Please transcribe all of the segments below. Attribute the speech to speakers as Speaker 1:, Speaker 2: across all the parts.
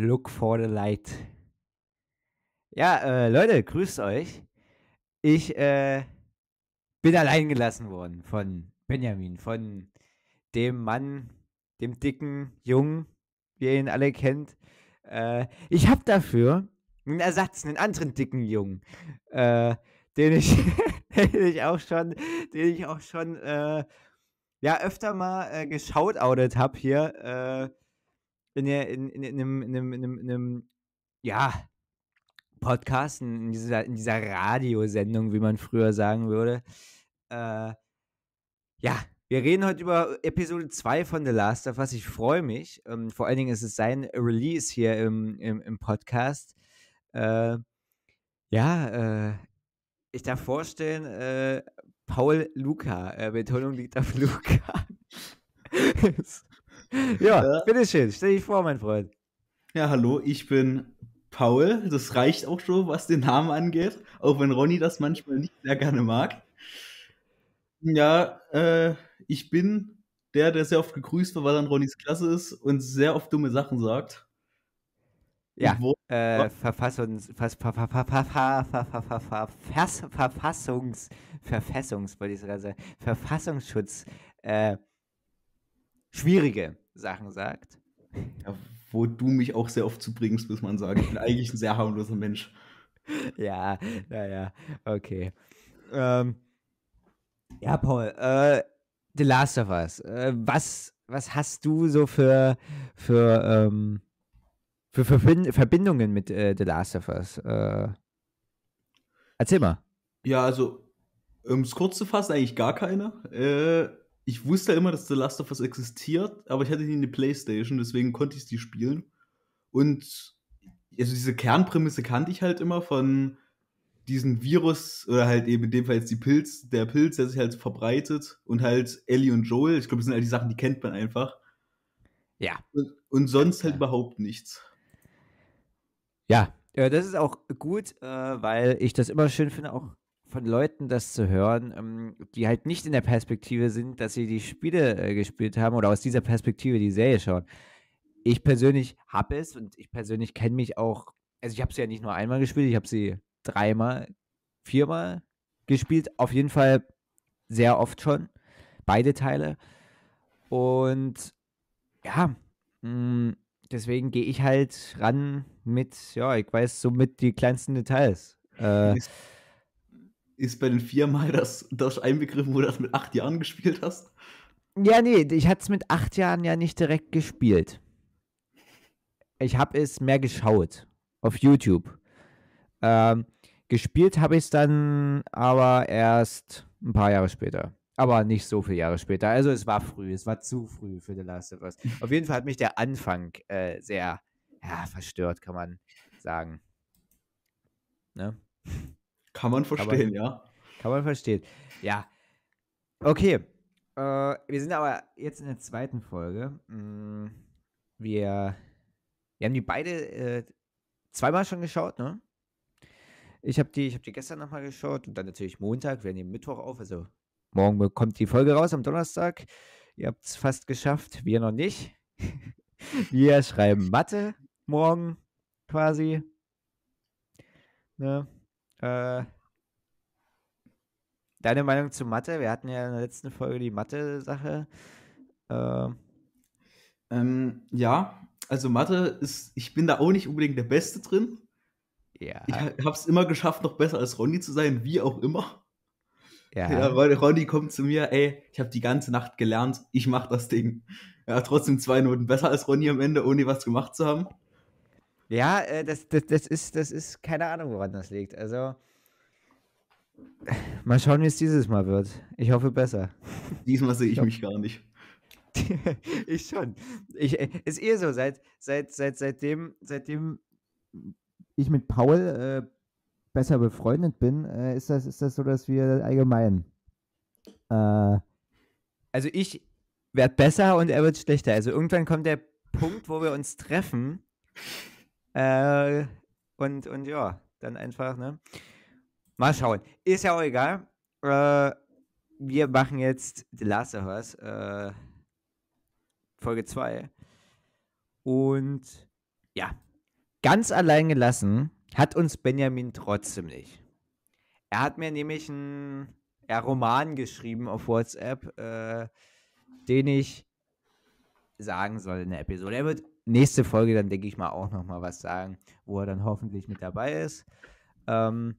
Speaker 1: Look for the light. Ja, äh, Leute, grüßt euch. Ich äh, bin allein gelassen worden von Benjamin, von dem Mann, dem dicken Jungen, wie ihr ihn alle kennt. Äh, ich habe dafür einen Ersatz, einen anderen dicken Jungen, äh, den ich, den ich auch schon, den ich auch schon äh, ja öfter mal äh, geschautoutet habe hier äh, in, in, in, in, einem, in, einem, in, einem, in einem, ja, Podcast, in dieser, in dieser Radiosendung, wie man früher sagen würde. Äh, ja, wir reden heute über Episode 2 von The Last of Us. Ich freue mich. Ähm, vor allen Dingen ist es sein Release hier im, im, im Podcast. Äh, ja, äh, ich darf vorstellen, äh, Paul Luca. Äh, Betonung liegt auf Luca. ja, ja, bitteschön. Stell dich vor, mein Freund.
Speaker 2: Ja, hallo, ich bin Paul. Das reicht auch schon, was den Namen angeht, auch wenn Ronny das manchmal nicht sehr gerne mag. Ja, äh, ich bin der, der sehr oft gegrüßt wird, weil er in Ronnys Klasse ist und sehr oft dumme Sachen sagt.
Speaker 1: Ja, äh, Verfassungs, Ver, Ver, Ver, Verfassungs, Verfassungs, Verfassungsschutz, äh, schwierige Sachen sagt.
Speaker 2: Ja, wo du mich auch sehr oft zubringst, muss man sagen. Ich bin eigentlich ein sehr harmloser Mensch.
Speaker 1: Ja, naja, okay. Ähm, ja, Paul, äh, The Last of Us. Äh, was, was hast du so für, für, ähm, für Verbind Verbindungen mit äh, The Last of Us? Äh, erzähl mal.
Speaker 2: Ja, also, um es kurz zu fassen, eigentlich gar keine. Ich wusste ja immer, dass The Last of Us existiert, aber ich hatte nie eine Playstation, deswegen konnte ich die spielen. Und also diese Kernprämisse kannte ich halt immer von diesen Virus oder halt eben in dem Fall jetzt die Pilz, der Pilz, der sich halt verbreitet und halt Ellie und Joel, ich glaube, das sind halt die Sachen, die kennt man einfach.
Speaker 1: Ja.
Speaker 2: Und, und sonst halt ja. überhaupt nichts.
Speaker 1: Ja, äh, das ist auch gut, äh, weil ich das immer schön finde, auch von Leuten das zu hören, ähm, die halt nicht in der Perspektive sind, dass sie die Spiele äh, gespielt haben oder aus dieser Perspektive die Serie schauen. Ich persönlich habe es und ich persönlich kenne mich auch, also ich habe sie ja nicht nur einmal gespielt, ich habe sie dreimal, viermal gespielt, auf jeden Fall sehr oft schon, beide Teile. Und ja, mm, deswegen gehe ich halt ran mit, ja, ich weiß so mit die kleinsten Details. Äh,
Speaker 2: ist bei den viermal das, das einbegriffen, wo du das mit acht Jahren gespielt hast?
Speaker 1: Ja, nee, ich hatte es mit acht Jahren ja nicht direkt gespielt. Ich habe es mehr geschaut auf YouTube. Ähm, gespielt habe ich es dann aber erst ein paar Jahre später. Aber nicht so viele Jahre später. Also es war früh, es war zu früh für The Last of Us. Auf jeden Fall hat mich der Anfang äh, sehr ja, verstört, kann man sagen. Ne?
Speaker 2: Kann man verstehen,
Speaker 1: kann
Speaker 2: man, ja.
Speaker 1: Kann man verstehen. Ja. Okay. Äh, wir sind aber jetzt in der zweiten Folge. Mm, wir, wir haben die beide äh, zweimal schon geschaut, ne? Ich habe die, hab die gestern nochmal geschaut und dann natürlich Montag. Wir nehmen Mittwoch auf, also morgen kommt die Folge raus am Donnerstag. Ihr habt es fast geschafft, wir noch nicht. wir schreiben Mathe morgen quasi. Ne? Äh, deine Meinung zu Mathe? Wir hatten ja in der letzten Folge die Mathe-Sache. Äh,
Speaker 2: ähm, ja, also Mathe ist, ich bin da auch nicht unbedingt der Beste drin.
Speaker 1: Ja.
Speaker 2: Ich habe es immer geschafft, noch besser als Ronny zu sein, wie auch immer.
Speaker 1: Ja.
Speaker 2: ja weil Ronny kommt zu mir, ey, ich habe die ganze Nacht gelernt, ich mach das Ding. Ja, trotzdem zwei Noten besser als Ronny am Ende, ohne was gemacht zu haben.
Speaker 1: Ja, äh, das, das, das, ist, das ist keine Ahnung, woran das liegt. Also, mal schauen, wie es dieses Mal wird. Ich hoffe besser.
Speaker 2: Diesmal sehe ich mich gar nicht.
Speaker 1: ich schon. Ich, äh, ist eher so, seit, seit, seit, seitdem, seitdem ich mit Paul äh, besser befreundet bin, äh, ist, das, ist das so, dass wir allgemein. Also ich werde besser und er wird schlechter. Also irgendwann kommt der Punkt, wo wir uns treffen äh, und, und ja, dann einfach, ne? Mal schauen. Ist ja auch egal. Äh, wir machen jetzt The Last of Us, äh, Folge 2. Und ja, ganz allein gelassen hat uns Benjamin trotzdem nicht. Er hat mir nämlich einen Roman geschrieben auf WhatsApp, äh, den ich sagen soll in der Episode. Er wird nächste Folge dann, denke ich mal, auch noch mal was sagen, wo er dann hoffentlich mit dabei ist. Ähm,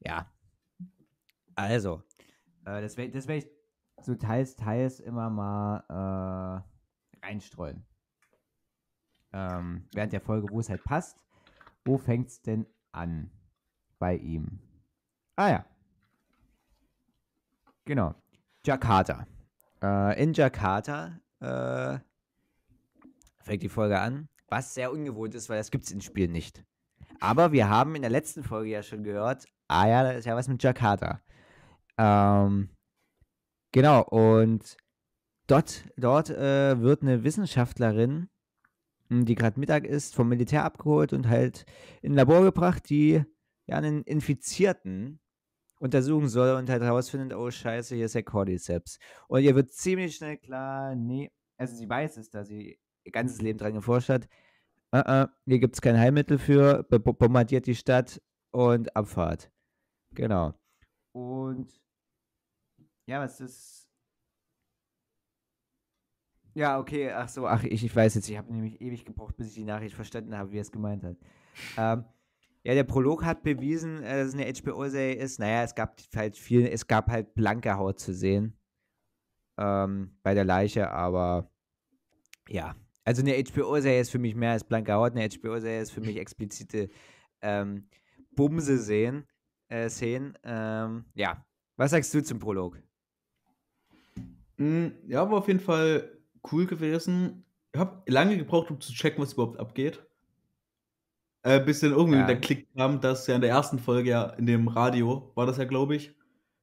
Speaker 1: ja. Also, äh, das werde werd ich so teils, teils immer mal äh, reinstreuen. Ähm, während der Folge, wo es halt passt. Wo fängt es denn an bei ihm? Ah ja. Genau. Jakarta. Äh, in Jakarta äh, fängt die Folge an, was sehr ungewohnt ist, weil das gibt es im Spiel nicht. Aber wir haben in der letzten Folge ja schon gehört, ah ja, da ist ja was mit Jakarta. Ähm, genau, und dort, dort äh, wird eine Wissenschaftlerin, hm, die gerade Mittag ist, vom Militär abgeholt und halt in ein Labor gebracht, die ja einen Infizierten untersuchen soll und halt herausfindet, oh scheiße, hier ist der Cordyceps. Und ihr wird ziemlich schnell klar, nee, also sie weiß es, da sie ihr ganzes Leben dran geforscht hat, uh -uh, hier gibt es kein Heilmittel für, bombardiert die Stadt und Abfahrt. Genau. Und ja, was ist. Ja, okay, ach so, ach, ich, ich weiß jetzt, ich habe nämlich ewig gebraucht, bis ich die Nachricht verstanden habe, wie er es gemeint hat. Ähm, ja, der Prolog hat bewiesen, äh, dass es eine HBO-Serie ist. Naja, es gab halt viel, es gab halt blanke Haut zu sehen ähm, bei der Leiche, aber ja, also eine HBO-Serie ist für mich mehr als blanke Haut. Eine HBO-Serie ist für mich explizite ähm, Bumse sehen, äh, Szenen. Ähm, ja, was sagst du zum Prolog?
Speaker 2: Hm, ja, war auf jeden Fall cool gewesen. Ich habe lange gebraucht, um zu checken, was überhaupt abgeht. Äh, bis dann irgendwie ja. der Klick kam, dass ja in der ersten Folge ja in dem Radio, war das ja, glaube ich,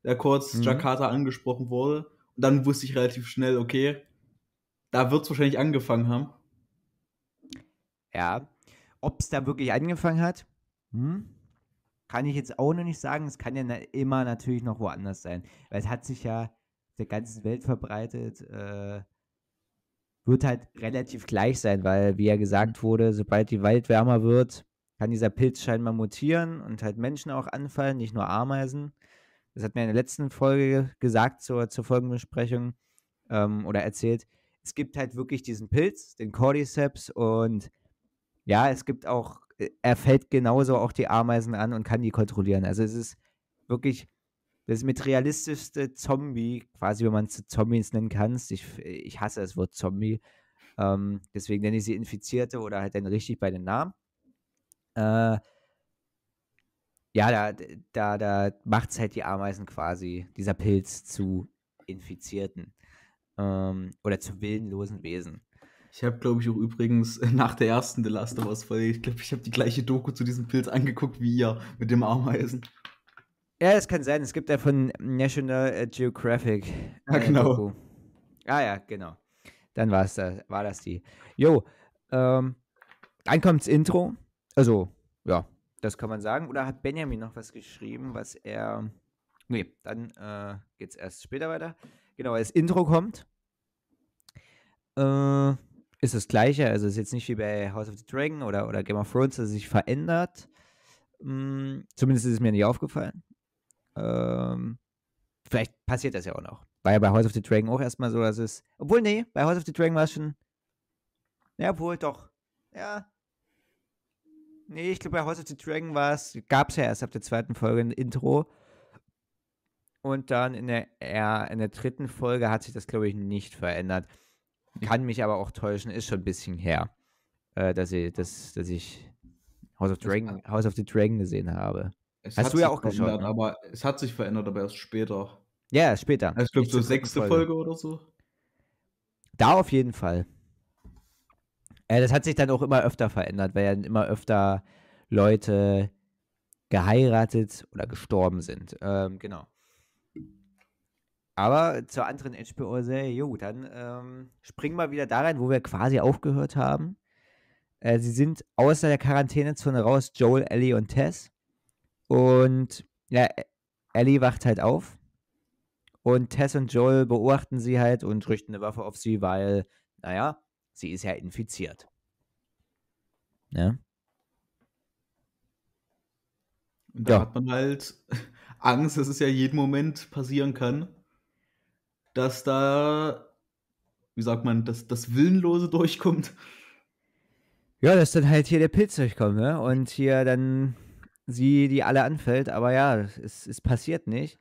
Speaker 2: der kurz mhm. Jakarta angesprochen wurde. Und dann wusste ich relativ schnell, okay, da wird es wahrscheinlich angefangen haben.
Speaker 1: Ja. Ob es da wirklich angefangen hat, hm? kann ich jetzt auch noch nicht sagen. Es kann ja immer natürlich noch woanders sein. Weil es hat sich ja der ganzen Welt verbreitet. Äh, wird halt relativ gleich sein, weil, wie ja gesagt wurde, sobald die Welt wärmer wird, kann dieser Pilz scheinbar mutieren und halt Menschen auch anfallen, nicht nur Ameisen. Das hat mir in der letzten Folge gesagt zur, zur Folgenbesprechung ähm, oder erzählt. Es gibt halt wirklich diesen Pilz, den Cordyceps und ja, es gibt auch, äh, er fällt genauso auch die Ameisen an und kann die kontrollieren. Also es ist wirklich das mit realistischste Zombie, quasi, wenn man es Zombies nennen kann. Ich, ich hasse das Wort Zombie. Ähm, deswegen nenne ich sie Infizierte oder halt dann richtig bei den Namen. Äh, ja, da, da, da macht es halt die Ameisen quasi, dieser Pilz zu Infizierten ähm, oder zu willenlosen Wesen.
Speaker 2: Ich habe, glaube ich, auch übrigens nach der ersten The Last of Us Folge, ich glaube, ich habe die gleiche Doku zu diesem Pilz angeguckt wie ihr mit dem Ameisen.
Speaker 1: Ja, das kann sein. Es gibt ja von National Geographic.
Speaker 2: Ja, äh, genau. Doku.
Speaker 1: Ah ja, genau. Dann war's da, war das die. Jo, ähm, dann kommt's Intro. Also, ja, das kann man sagen. Oder hat Benjamin noch was geschrieben, was er. Nee, dann äh, geht's erst später weiter. Genau, das Intro kommt. Äh, ist das gleiche, also ist jetzt nicht wie bei House of the Dragon oder, oder Game of Thrones, dass es sich verändert. Hm, zumindest ist es mir nicht aufgefallen. Ähm, vielleicht passiert das ja auch noch. War ja bei House of the Dragon auch erstmal so, dass es. Obwohl, nee, bei House of the Dragon war es schon. Ja, obwohl doch. Ja. Nee, ich glaube, bei House of the Dragon war es, gab es ja erst ab der zweiten Folge ein Intro. Und dann in der, in der dritten Folge hat sich das, glaube ich, nicht verändert. Kann mich aber auch täuschen, ist schon ein bisschen her, äh, dass, ich, dass, dass ich House of, Dragon, House of the Dragon gesehen habe.
Speaker 2: Es Hast du ja auch geschaut. Ne? Aber es hat sich verändert, aber erst später.
Speaker 1: Ja, später.
Speaker 2: Also ich glaube, so sechste Folge. Folge. oder so.
Speaker 1: Da auf jeden Fall. Äh, das hat sich dann auch immer öfter verändert, weil ja immer öfter Leute geheiratet oder gestorben sind. Ähm, genau. Aber zur anderen HBO-Serie, jo, dann ähm, springen wir wieder da rein, wo wir quasi aufgehört haben. Äh, sie sind außer der Quarantänezone raus, Joel, Ellie und Tess. Und ja, Ellie wacht halt auf. Und Tess und Joel beobachten sie halt und richten eine Waffe auf sie, weil, naja, sie ist ja infiziert. Ja.
Speaker 2: Und da
Speaker 1: Ja.
Speaker 2: hat man halt Angst, dass es ja jeden Moment passieren kann, dass da, wie sagt man, dass das Willenlose durchkommt.
Speaker 1: Ja, dass dann halt hier der Pilz durchkommt, ne? Und hier dann sie die alle anfällt, aber ja, es, es passiert nicht.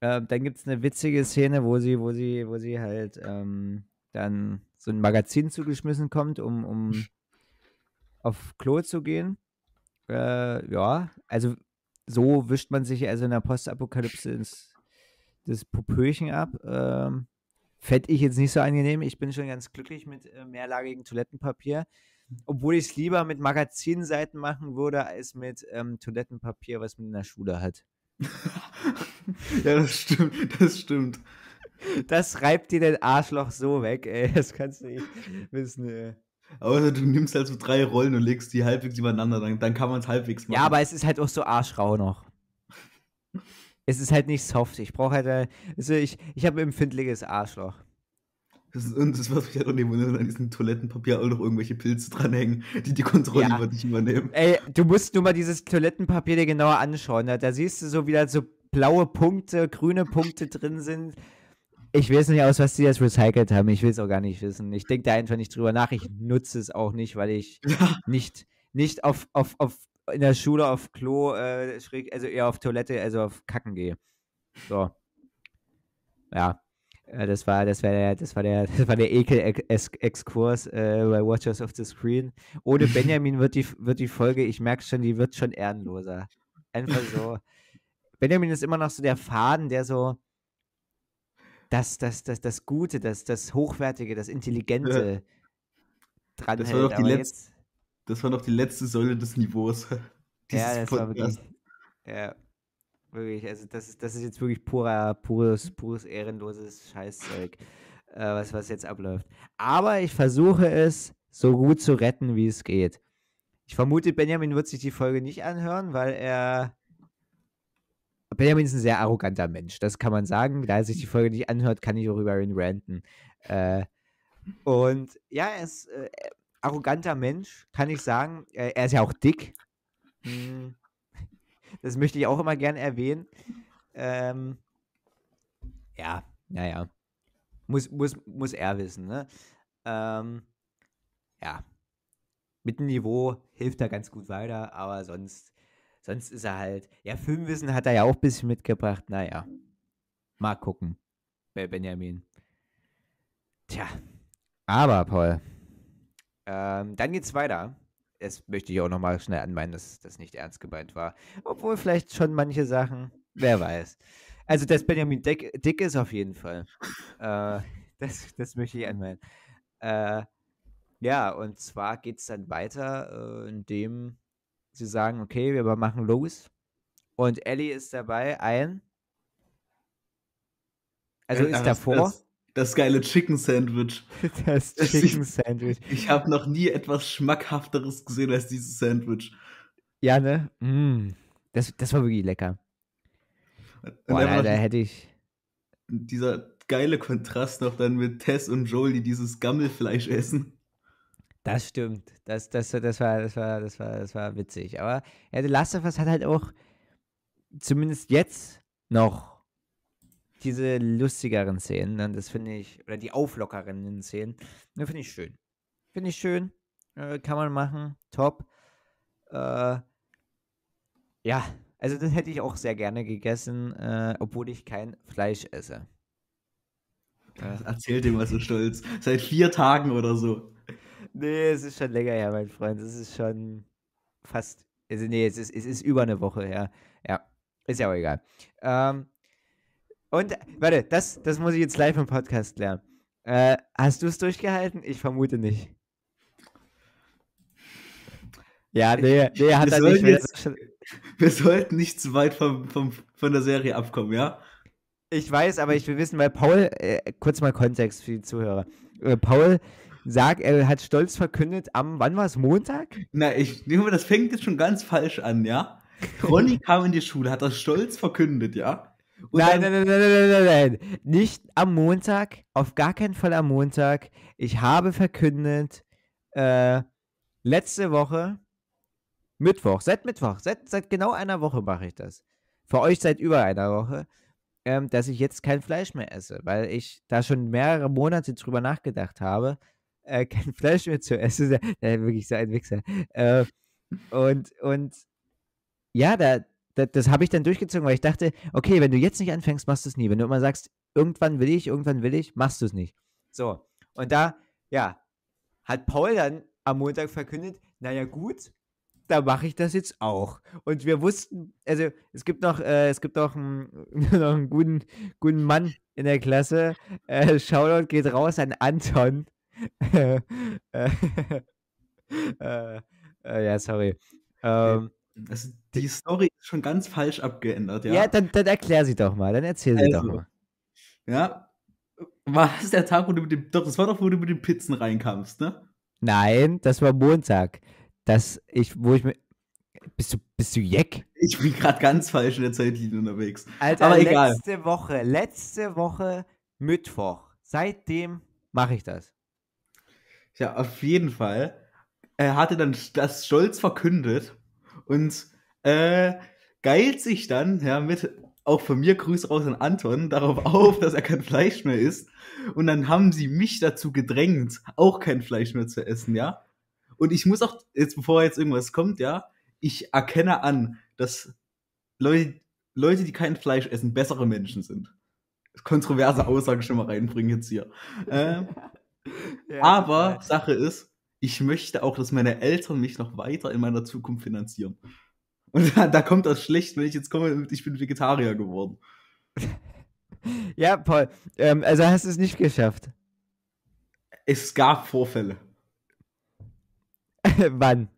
Speaker 1: Ähm, dann gibt es eine witzige Szene, wo sie, wo sie, wo sie halt ähm, dann so ein Magazin zugeschmissen kommt, um, um auf Klo zu gehen. Äh, ja, also so wischt man sich also in der Postapokalypse ins, das Popöchen ab. Ähm, Fände ich jetzt nicht so angenehm. Ich bin schon ganz glücklich mit äh, mehrlagigem Toilettenpapier. Obwohl ich es lieber mit Magazinseiten machen würde, als mit ähm, Toilettenpapier, was man in der Schule hat.
Speaker 2: ja, das stimmt, das stimmt.
Speaker 1: Das reibt dir den Arschloch so weg, ey. Das kannst du nicht wissen, ey.
Speaker 2: Außer du nimmst halt so drei Rollen und legst die halbwegs übereinander, dann, dann kann man es halbwegs machen.
Speaker 1: Ja, aber es ist halt auch so arschrau noch. Es ist halt nicht soft. Ich brauche halt, äh, also ich, ich habe ein empfindliches Arschloch.
Speaker 2: Das ist, und das, was mich halt auch nicht wundert, an diesem Toilettenpapier auch noch irgendwelche Pilze dranhängen, die die Kontrolle
Speaker 1: Ja.
Speaker 2: über dich übernehmen.
Speaker 1: Ey, du musst nur mal dieses Toilettenpapier dir genauer anschauen. Da, da siehst du so wieder so blaue Punkte, grüne Punkte drin sind. Ich weiß nicht aus, was die das recycelt haben. Ich will es auch gar nicht wissen. Ich denke da einfach nicht drüber nach. Ich nutze es auch nicht, weil ich
Speaker 2: Ja,
Speaker 1: nicht, nicht auf, auf, auf in der Schule auf Klo, äh, schräg, also eher auf Toilette, also auf Kacken gehe. So. Ja. Äh, Das war, das war der, das war der, das war der Ekel-Exkurs äh, bei Watchers of the Screen. Ohne Benjamin wird die, wird die Folge, ich merke schon, die wird schon ehrenloser. Einfach so. Benjamin ist immer noch so der Faden, der so das, das, das, das Gute, das, das Hochwertige, das Intelligente dran
Speaker 2: Das war doch die letzte- das war noch die letzte Säule des Niveaus.
Speaker 1: Ja, das war wirklich. Ja, wirklich. Also, das ist, das ist jetzt wirklich purer, pures, pures ehrenloses Scheißzeug, äh, was, was jetzt abläuft. Aber ich versuche es so gut zu retten, wie es geht. Ich vermute, Benjamin wird sich die Folge nicht anhören, weil er. Benjamin ist ein sehr arroganter Mensch, das kann man sagen. Da er sich die Folge nicht anhört, kann ich auch über ihn ranten. Äh, und ja, ist äh, arroganter Mensch, kann ich sagen. Äh, er ist ja auch dick. Hm, Das möchte ich auch immer gerne erwähnen. Ähm, ja, naja. Muss, muss, muss er wissen, ne? Ähm, ja. Mit dem Niveau hilft er ganz gut weiter, aber sonst, sonst ist er halt. Ja, Filmwissen hat er ja auch ein bisschen mitgebracht. Naja. Mal gucken. Bei Benjamin. Tja. Aber, Paul. Ähm, dann geht's weiter. Das möchte ich auch nochmal schnell anmeinen, dass das nicht ernst gemeint war. Obwohl vielleicht schon manche Sachen, wer weiß. Also, dass Benjamin dick, dick ist auf jeden Fall. äh, das, das möchte ich anmeinen. Äh, ja, und zwar geht es dann weiter, äh, indem sie sagen, okay, wir machen los. Und Ellie ist dabei, ein. Also
Speaker 2: Äh,
Speaker 1: ist davor
Speaker 2: Das, das geile Chicken Sandwich.
Speaker 1: das Chicken Sandwich.
Speaker 2: Ich habe noch nie etwas Schmackhafteres gesehen als dieses Sandwich.
Speaker 1: Ja, ne? Mm. Das, das war wirklich lecker. Boah, da, da hätte ich.
Speaker 2: dieser geile Kontrast noch dann mit Tess und Joel, die dieses Gammelfleisch essen.
Speaker 1: Das stimmt. Das, das, das, war, das, war, das, war, das war witzig. Aber ja, The Last of Us hat halt auch zumindest jetzt noch diese lustigeren Szenen. Und das finde ich, oder die auflockernden Szenen. Ne, finde ich schön. Finde ich schön. Äh, kann man machen. Top. Äh, ja, also das hätte ich auch sehr gerne gegessen, äh, obwohl ich kein Fleisch esse. Äh,
Speaker 2: Erzählt dem mal so stolz. Seit vier Tagen oder so.
Speaker 1: Nee, es ist schon länger her, mein Freund. Es ist schon fast. Also nee, es ist, es ist über eine Woche her. Ja, ist ja auch egal. Ähm, und, warte, das, das muss ich jetzt live im Podcast lernen. Äh, hast du es durchgehalten? Ich vermute nicht. Ja, nee, nee, hat
Speaker 2: Wir
Speaker 1: er nicht.
Speaker 2: jetzt- Wir sollten nicht zu weit vom, vom, von der Serie abkommen, ja?
Speaker 1: Ich weiß, aber ich will wissen, weil Paul, äh, kurz mal Kontext für die Zuhörer. Äh, Paul sagt, er hat stolz verkündet am, wann war es, Montag?
Speaker 2: Na, ich Junge, das fängt jetzt schon ganz falsch an, ja? Ronny kam in die Schule, hat das stolz verkündet, ja?
Speaker 1: Nein, nein, nein, nein, nein, nein, nein. Nicht am Montag, auf gar keinen Fall am Montag. Ich habe verkündet, äh, letzte Woche, Mittwoch, seit Mittwoch, seit, seit genau einer Woche mache ich das. Für euch seit über einer Woche, ähm, dass ich jetzt kein Fleisch mehr esse, weil ich da schon mehrere Monate drüber nachgedacht habe, äh, kein Fleisch mehr zu essen. Der, wirklich so ein Wichser. Äh, und, und ja, da, da das habe ich dann durchgezogen, weil ich dachte, okay, wenn du jetzt nicht anfängst, machst du es nie. Wenn du immer sagst, irgendwann will ich, irgendwann will ich, machst du es nicht. So. Und da, ja, hat Paul dann am Montag verkündet, naja gut, da mache ich das jetzt auch. Und wir wussten, also es gibt noch, äh, es gibt noch einen, noch einen guten, guten Mann in der Klasse. Äh, Shoutout geht raus an Anton. äh, äh, ja, sorry. Ähm,
Speaker 2: also die Story ist schon ganz falsch abgeändert, ja.
Speaker 1: Ja, dann, dann erklär sie doch mal, dann erzähl sie also, doch mal.
Speaker 2: Ja, war das der Tag, wo du mit dem, doch, das war doch, wo du mit den Pizzen reinkamst, ne?
Speaker 1: Nein, das war Montag. Das, ich, wo ich mit, bist du, bist du Jeck?
Speaker 2: Ich bin gerade ganz falsch in der Zeitlinie unterwegs.
Speaker 1: Alter, Aber egal. letzte Woche, letzte Woche Mittwoch. Seitdem mache ich das.
Speaker 2: Ja, auf jeden Fall. Er hatte dann das stolz verkündet und äh, geilt sich dann ja, mit auch von mir Grüße raus an Anton, darauf auf, dass er kein Fleisch mehr isst. Und dann haben sie mich dazu gedrängt, auch kein Fleisch mehr zu essen, ja. Und ich muss auch, jetzt bevor jetzt irgendwas kommt, ja, ich erkenne an, dass Leute, Leute, die kein Fleisch essen, bessere Menschen sind. Kontroverse Aussage schon mal reinbringen jetzt hier. Äh, ja, aber. Sache ist, ich möchte auch, dass meine Eltern mich noch weiter in meiner Zukunft finanzieren. Und da, da kommt das schlecht, wenn ich jetzt komme und ich bin Vegetarier geworden.
Speaker 1: Ja, Paul, ähm, also hast du es nicht geschafft.
Speaker 2: Es gab Vorfälle.
Speaker 1: Wann?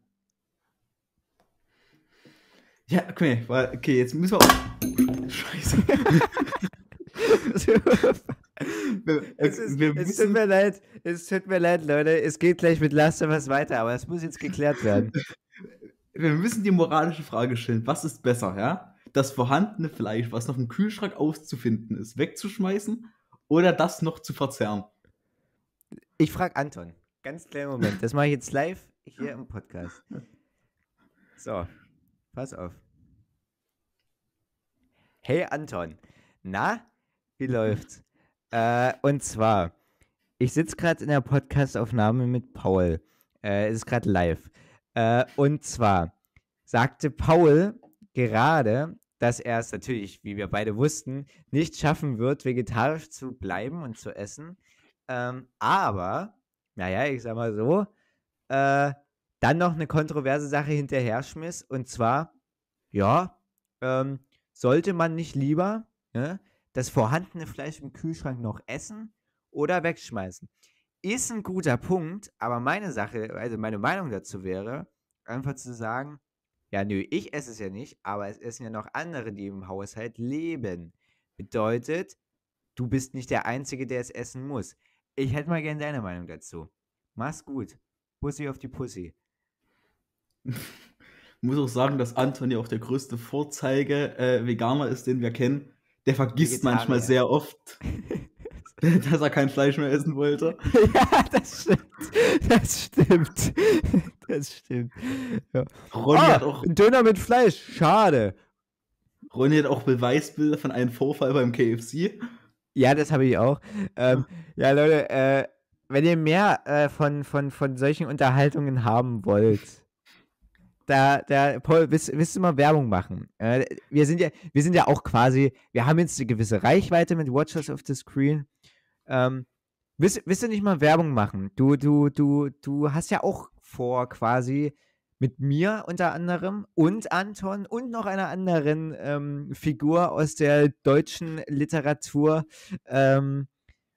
Speaker 2: Ja, okay, okay, jetzt müssen wir. Scheiße.
Speaker 1: Es, ist, es tut mir leid, es tut mir leid, Leute. Es geht gleich mit Last of Us weiter, aber es muss jetzt geklärt werden
Speaker 2: wir müssen die moralische Frage stellen, was ist besser, ja? Das vorhandene Fleisch, was noch im Kühlschrank auszufinden ist, wegzuschmeißen oder das noch zu verzehren?
Speaker 1: Ich frage Anton. Ganz kleinen Moment. Das mache ich jetzt live hier im Podcast. So, pass auf. Hey Anton, na, wie läuft's? Äh, und zwar, ich sitze gerade in der Podcastaufnahme mit Paul. Äh, es ist gerade live. Äh, und zwar sagte Paul gerade, dass er es natürlich, wie wir beide wussten, nicht schaffen wird, vegetarisch zu bleiben und zu essen. Ähm, aber, naja, ich sag mal so, äh, dann noch eine kontroverse Sache hinterher schmiss. Und zwar, ja, ähm, sollte man nicht lieber ne, das vorhandene Fleisch im Kühlschrank noch essen oder wegschmeißen? Ist ein guter Punkt, aber meine Sache, also meine Meinung dazu wäre, einfach zu sagen, ja, nö, ich esse es ja nicht, aber es essen ja noch andere, die im Haushalt leben. Bedeutet, du bist nicht der Einzige, der es essen muss. Ich hätte mal gerne deine Meinung dazu. Mach's gut. Pussy auf die Pussy.
Speaker 2: Ich muss auch sagen, dass Anton ja auch der größte Vorzeige äh, ist, den wir kennen. Der vergisst Vegetarier. manchmal sehr oft, dass er kein Fleisch mehr essen wollte.
Speaker 1: ja, das stimmt. Das stimmt. Das stimmt. Ja. Ronny ah, hat auch. Döner mit Fleisch. Schade.
Speaker 2: Ronny hat auch Beweisbilder von einem Vorfall beim KFC.
Speaker 1: Ja, das habe ich auch. Ähm, ja, Leute, äh, wenn ihr mehr äh, von, von, von solchen Unterhaltungen haben wollt, da, da, Paul, willst, willst du mal Werbung machen? Äh, wir, sind ja, wir sind ja auch quasi, wir haben jetzt eine gewisse Reichweite mit Watchers of the Screen. Ähm, willst, willst du nicht mal Werbung machen? Du, du, du, du hast ja auch vor, quasi mit mir unter anderem und Anton und noch einer anderen ähm, Figur aus der deutschen Literatur ähm,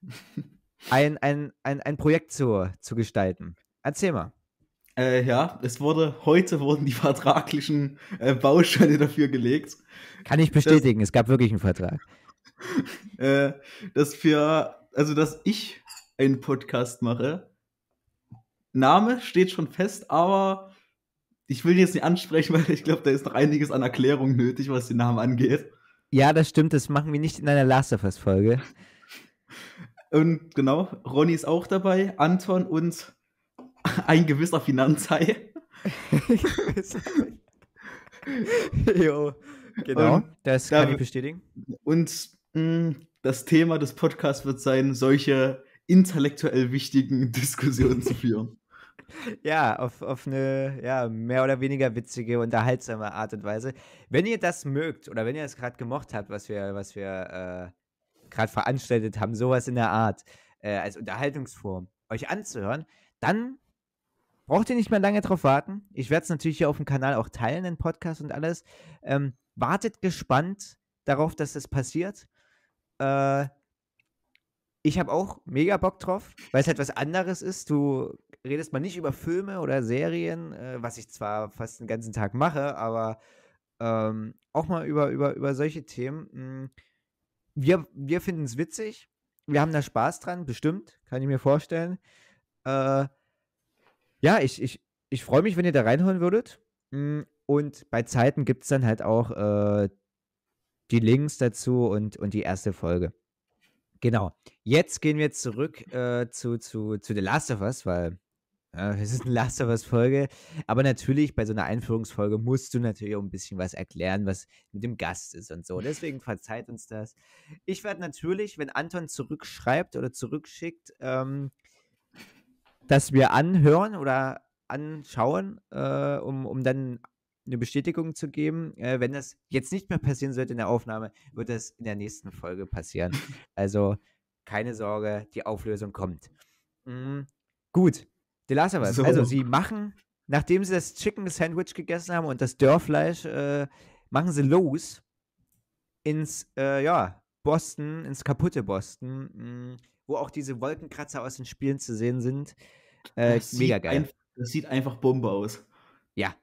Speaker 1: ein, ein, ein, ein Projekt zu, zu gestalten. Erzähl mal.
Speaker 2: Äh, ja, es wurde, heute wurden die vertraglichen äh, Bausteine dafür gelegt.
Speaker 1: Kann ich bestätigen, dass, es gab wirklich einen Vertrag.
Speaker 2: Äh, dass für, also dass ich einen Podcast mache. Name steht schon fest, aber ich will ihn jetzt nicht ansprechen, weil ich glaube, da ist noch einiges an Erklärung nötig, was den Namen angeht.
Speaker 1: Ja, das stimmt, das machen wir nicht in einer Last of Us-Folge.
Speaker 2: Und genau, Ronny ist auch dabei, Anton und ein gewisser Finanzhai.
Speaker 1: jo, genau,
Speaker 2: Und
Speaker 1: das
Speaker 2: da
Speaker 1: kann ich
Speaker 2: w-
Speaker 1: bestätigen.
Speaker 2: Und mh, das Thema des Podcasts wird sein, solche intellektuell wichtigen Diskussionen zu führen.
Speaker 1: Ja, auf, auf eine ja, mehr oder weniger witzige, unterhaltsame Art und Weise. Wenn ihr das mögt oder wenn ihr es gerade gemocht habt, was wir, was wir äh, gerade veranstaltet haben, sowas in der Art, äh, als Unterhaltungsform, euch anzuhören, dann braucht ihr nicht mehr lange drauf warten. Ich werde es natürlich hier auf dem Kanal auch teilen, den Podcast und alles. Ähm, wartet gespannt darauf, dass das passiert. Äh, ich habe auch mega Bock drauf, weil es halt was anderes ist. Du redest mal nicht über Filme oder Serien, äh, was ich zwar fast den ganzen Tag mache, aber ähm, auch mal über, über, über solche Themen. Mm, Wir, wir finden es witzig. Wir haben da Spaß dran, bestimmt, kann ich mir vorstellen. Äh, ja, ich, ich, ich freue mich, wenn ihr da reinhören würdet. Mm, Und bei Zeiten gibt es dann halt auch äh, die Links dazu und, und die erste Folge. Genau. Jetzt gehen wir zurück äh, zu, zu, zu The Last of Us, weil äh, es ist eine Last of Us-Folge. Aber natürlich, bei so einer Einführungsfolge musst du natürlich auch ein bisschen was erklären, was mit dem Gast ist und so. Deswegen verzeiht uns das. Ich werde natürlich, wenn Anton zurückschreibt oder zurückschickt, ähm, dass wir anhören oder anschauen, äh, um, um dann eine Bestätigung zu geben. Äh, wenn das jetzt nicht mehr passieren sollte in der Aufnahme, wird das in der nächsten Folge passieren. Also keine Sorge, die Auflösung kommt. Mm, gut, The Last of Us.
Speaker 2: So.
Speaker 1: Also sie machen, nachdem sie das Chicken Sandwich gegessen haben und das Dörrfleisch, äh, machen sie los ins, äh, ja, Boston, ins kaputte Boston, mh, wo auch diese Wolkenkratzer aus den Spielen zu sehen sind. Äh, mega geil.
Speaker 2: Ein, das sieht einfach Bombe aus.
Speaker 1: Ja.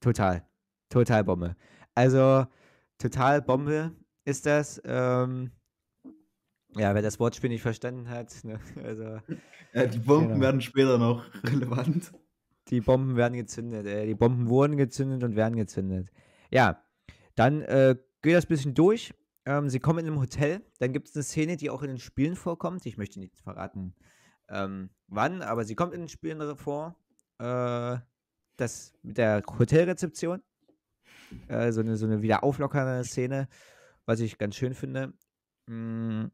Speaker 1: Total. Total Bombe. Also, total Bombe ist das. Ähm, ja, wer das Wortspiel nicht verstanden hat, ne, also
Speaker 2: Äh, die Bomben
Speaker 1: Genau.
Speaker 2: werden später noch relevant.
Speaker 1: die Bomben werden gezündet. Äh, die Bomben wurden gezündet und werden gezündet. Ja, dann äh, geht das bisschen durch. Ähm, sie kommen in einem Hotel. Dann gibt es eine Szene, die auch in den Spielen vorkommt. Ich möchte nicht verraten, ähm, wann, aber sie kommt in den Spielen vor. Äh, das mit der Hotelrezeption. Äh, so, eine, so eine wieder auflockernde Szene, was ich ganz schön finde. Mm,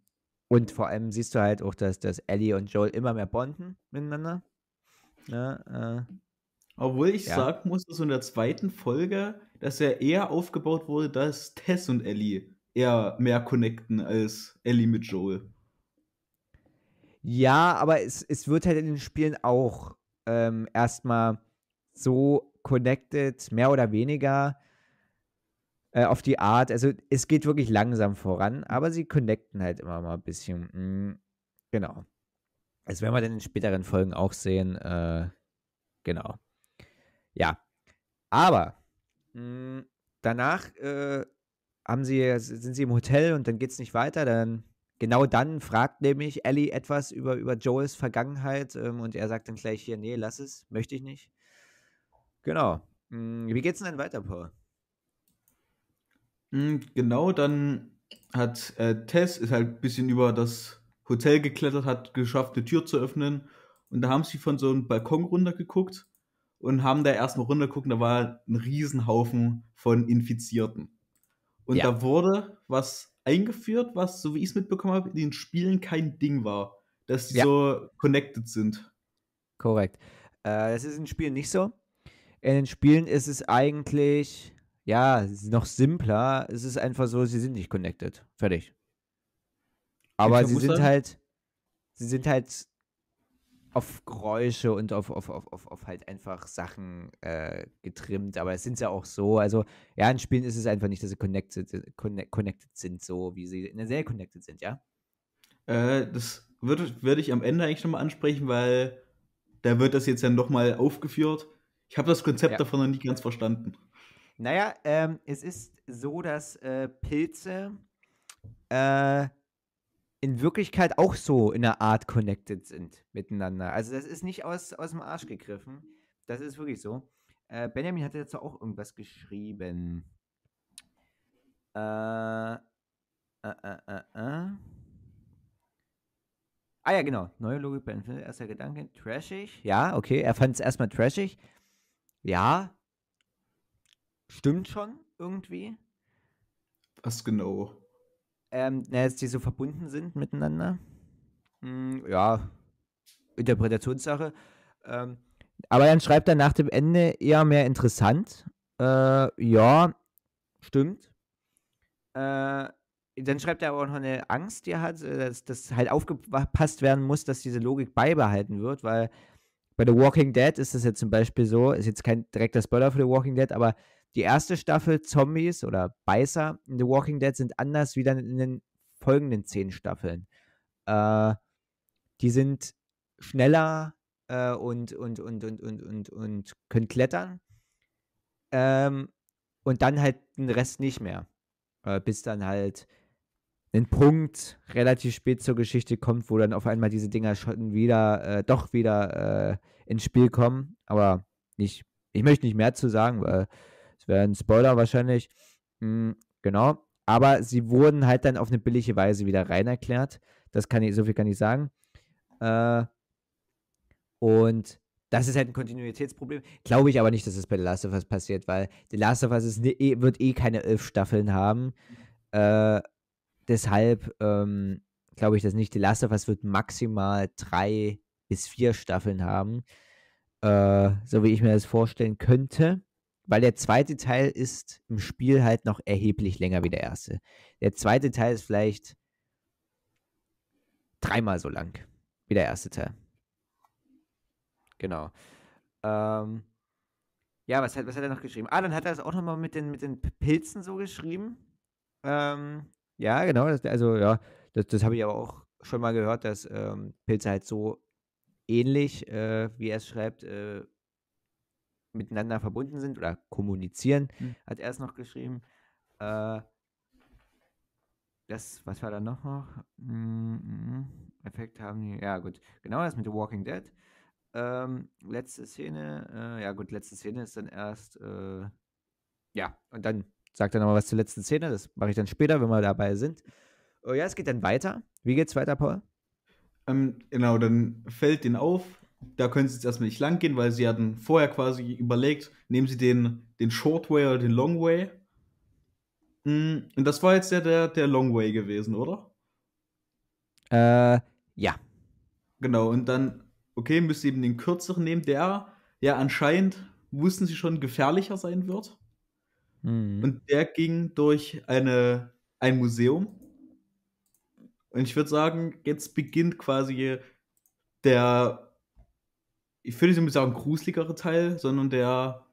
Speaker 1: Und vor allem siehst du halt auch, dass, dass Ellie und Joel immer mehr bonden miteinander. Ne, äh,
Speaker 2: Obwohl ich
Speaker 1: Ja.
Speaker 2: sagen muss, dass in der zweiten Folge, dass er eher aufgebaut wurde, dass Tess und Ellie eher mehr connecten als Ellie mit Joel.
Speaker 1: Ja, aber es, es wird halt in den Spielen auch ähm, erstmal so connected, mehr oder weniger äh, auf die Art. Also es geht wirklich langsam voran, aber sie connecten halt immer mal ein bisschen. Mm, genau. Das werden wir dann in späteren Folgen auch sehen. Äh, genau. Ja. Aber mh, danach äh, haben sie, sind sie im Hotel und dann geht es nicht weiter. Dann genau dann fragt nämlich Ellie etwas über, über Joels Vergangenheit ähm, und er sagt dann gleich hier, nee, lass es, möchte ich nicht. Genau. Mm, Wie geht's denn dann weiter, Paul?
Speaker 2: Mm, Genau, dann hat äh, Tess ist halt ein bisschen über das Hotel geklettert, hat geschafft, eine Tür zu öffnen. Und da haben sie von so einem Balkon runtergeguckt und haben da erstmal runtergeguckt, und da war ein Riesenhaufen von Infizierten. Und
Speaker 1: Ja.
Speaker 2: da wurde was eingeführt, was, so wie ich es mitbekommen habe, in den Spielen kein Ding war. Dass die
Speaker 1: Ja.
Speaker 2: so connected sind.
Speaker 1: Korrekt. Äh, das ist in Spielen nicht so. In den Spielen ist es eigentlich, ja, noch simpler. Es ist einfach so, sie sind nicht connected. Fertig. Aber sie sind halt, sie sind halt auf Geräusche und auf, auf, auf, auf, auf halt einfach Sachen äh, getrimmt. Aber es sind ja auch so. Also, ja, in Spielen ist es einfach nicht, dass sie connected, connect, connected sind, so wie sie in der Serie connected sind, ja?
Speaker 2: Äh, das würde, würde ich am Ende eigentlich nochmal ansprechen, weil da wird das jetzt ja nochmal aufgeführt. Ich habe das Konzept
Speaker 1: Ja.
Speaker 2: davon noch nicht ganz verstanden.
Speaker 1: Naja, ähm, es ist so, dass äh, Pilze äh, in Wirklichkeit auch so in einer Art connected sind miteinander. Also das ist nicht aus, aus dem Arsch gegriffen. Das ist wirklich so. Äh, Benjamin hatte dazu auch irgendwas geschrieben. Äh, äh, äh, äh, äh. Ah ja, genau. Neue Logik bei Infinity. Erster Gedanke. Trashig. Ja, okay. Er fand es erstmal trashig. Ja. stimmt schon irgendwie.
Speaker 2: Was genau?
Speaker 1: Ähm, na, dass die so verbunden sind miteinander. Hm, ja, Interpretationssache. Ähm, aber dann schreibt er nach dem Ende eher mehr interessant. Äh, ja, stimmt. Äh, dann schreibt er aber auch noch eine Angst, die er hat, äh, dass, dass halt aufgepasst werden muss, dass diese Logik beibehalten wird, weil bei The Walking Dead ist das jetzt zum Beispiel so, ist jetzt kein direkter Spoiler für The Walking Dead, aber die erste Staffel Zombies oder Beißer in The Walking Dead sind anders wie dann in den folgenden zehn Staffeln. Äh, die sind schneller äh, und, und, und, und, und, und, und können klettern. Ähm, und dann halt den Rest nicht mehr. Äh, bis dann halt ein Punkt relativ spät zur Geschichte kommt, wo dann auf einmal diese Dinger schon wieder, äh, doch wieder äh, ins Spiel kommen. Aber nicht, ich möchte nicht mehr zu sagen, weil wäre ein Spoiler wahrscheinlich. Mhm, genau. Aber sie wurden halt dann auf eine billige Weise wieder rein erklärt. Das kann ich, so viel kann ich sagen. Äh, und das ist halt ein Kontinuitätsproblem. Glaube ich aber nicht, dass es bei The Last of Us passiert, weil The Last of Us ist ne, eh, wird eh keine elf Staffeln haben. Äh, deshalb ähm, glaube ich das nicht. The Last of Us wird maximal drei bis vier Staffeln haben. Äh, so wie ich mir das vorstellen könnte. Weil der zweite Teil ist im Spiel halt noch erheblich länger wie der erste. Der zweite Teil ist vielleicht dreimal so lang wie der erste Teil. Genau. Ähm, ja, was hat, was hat er noch geschrieben? Ah, dann hat er es auch nochmal mit den, mit den Pilzen so geschrieben. Ähm, ja, genau. Das, also, ja, das, das habe ich aber auch schon mal gehört, dass ähm, Pilze halt so ähnlich, äh, wie er es schreibt, äh, miteinander verbunden sind oder kommunizieren, hm. hat er es noch geschrieben. Äh, das, was war da noch? noch? Mm, mm, Effekt haben die, ja gut, genau das mit The Walking Dead. Ähm, letzte Szene, äh, ja gut, letzte Szene ist dann erst, äh, ja, und dann sagt er nochmal was zur letzten Szene, das mache ich dann später, wenn wir dabei sind. Oh ja, es geht dann weiter. Wie geht's weiter, Paul?
Speaker 2: Ähm, genau, dann fällt den auf, da können sie jetzt erstmal nicht lang gehen, weil sie hatten vorher quasi überlegt, nehmen sie den, den Short Way oder den Long Way. Mm, und das war jetzt ja der, der Long Way gewesen, oder?
Speaker 1: Äh, ja.
Speaker 2: Genau, und dann okay, müsst ihr eben den kürzeren nehmen, der ja anscheinend, wussten sie schon, gefährlicher sein wird. Mhm. Und der ging durch eine, ein Museum. Und ich würde sagen, jetzt beginnt quasi der, ich würde nicht sagen, gruseligere Teil, sondern der,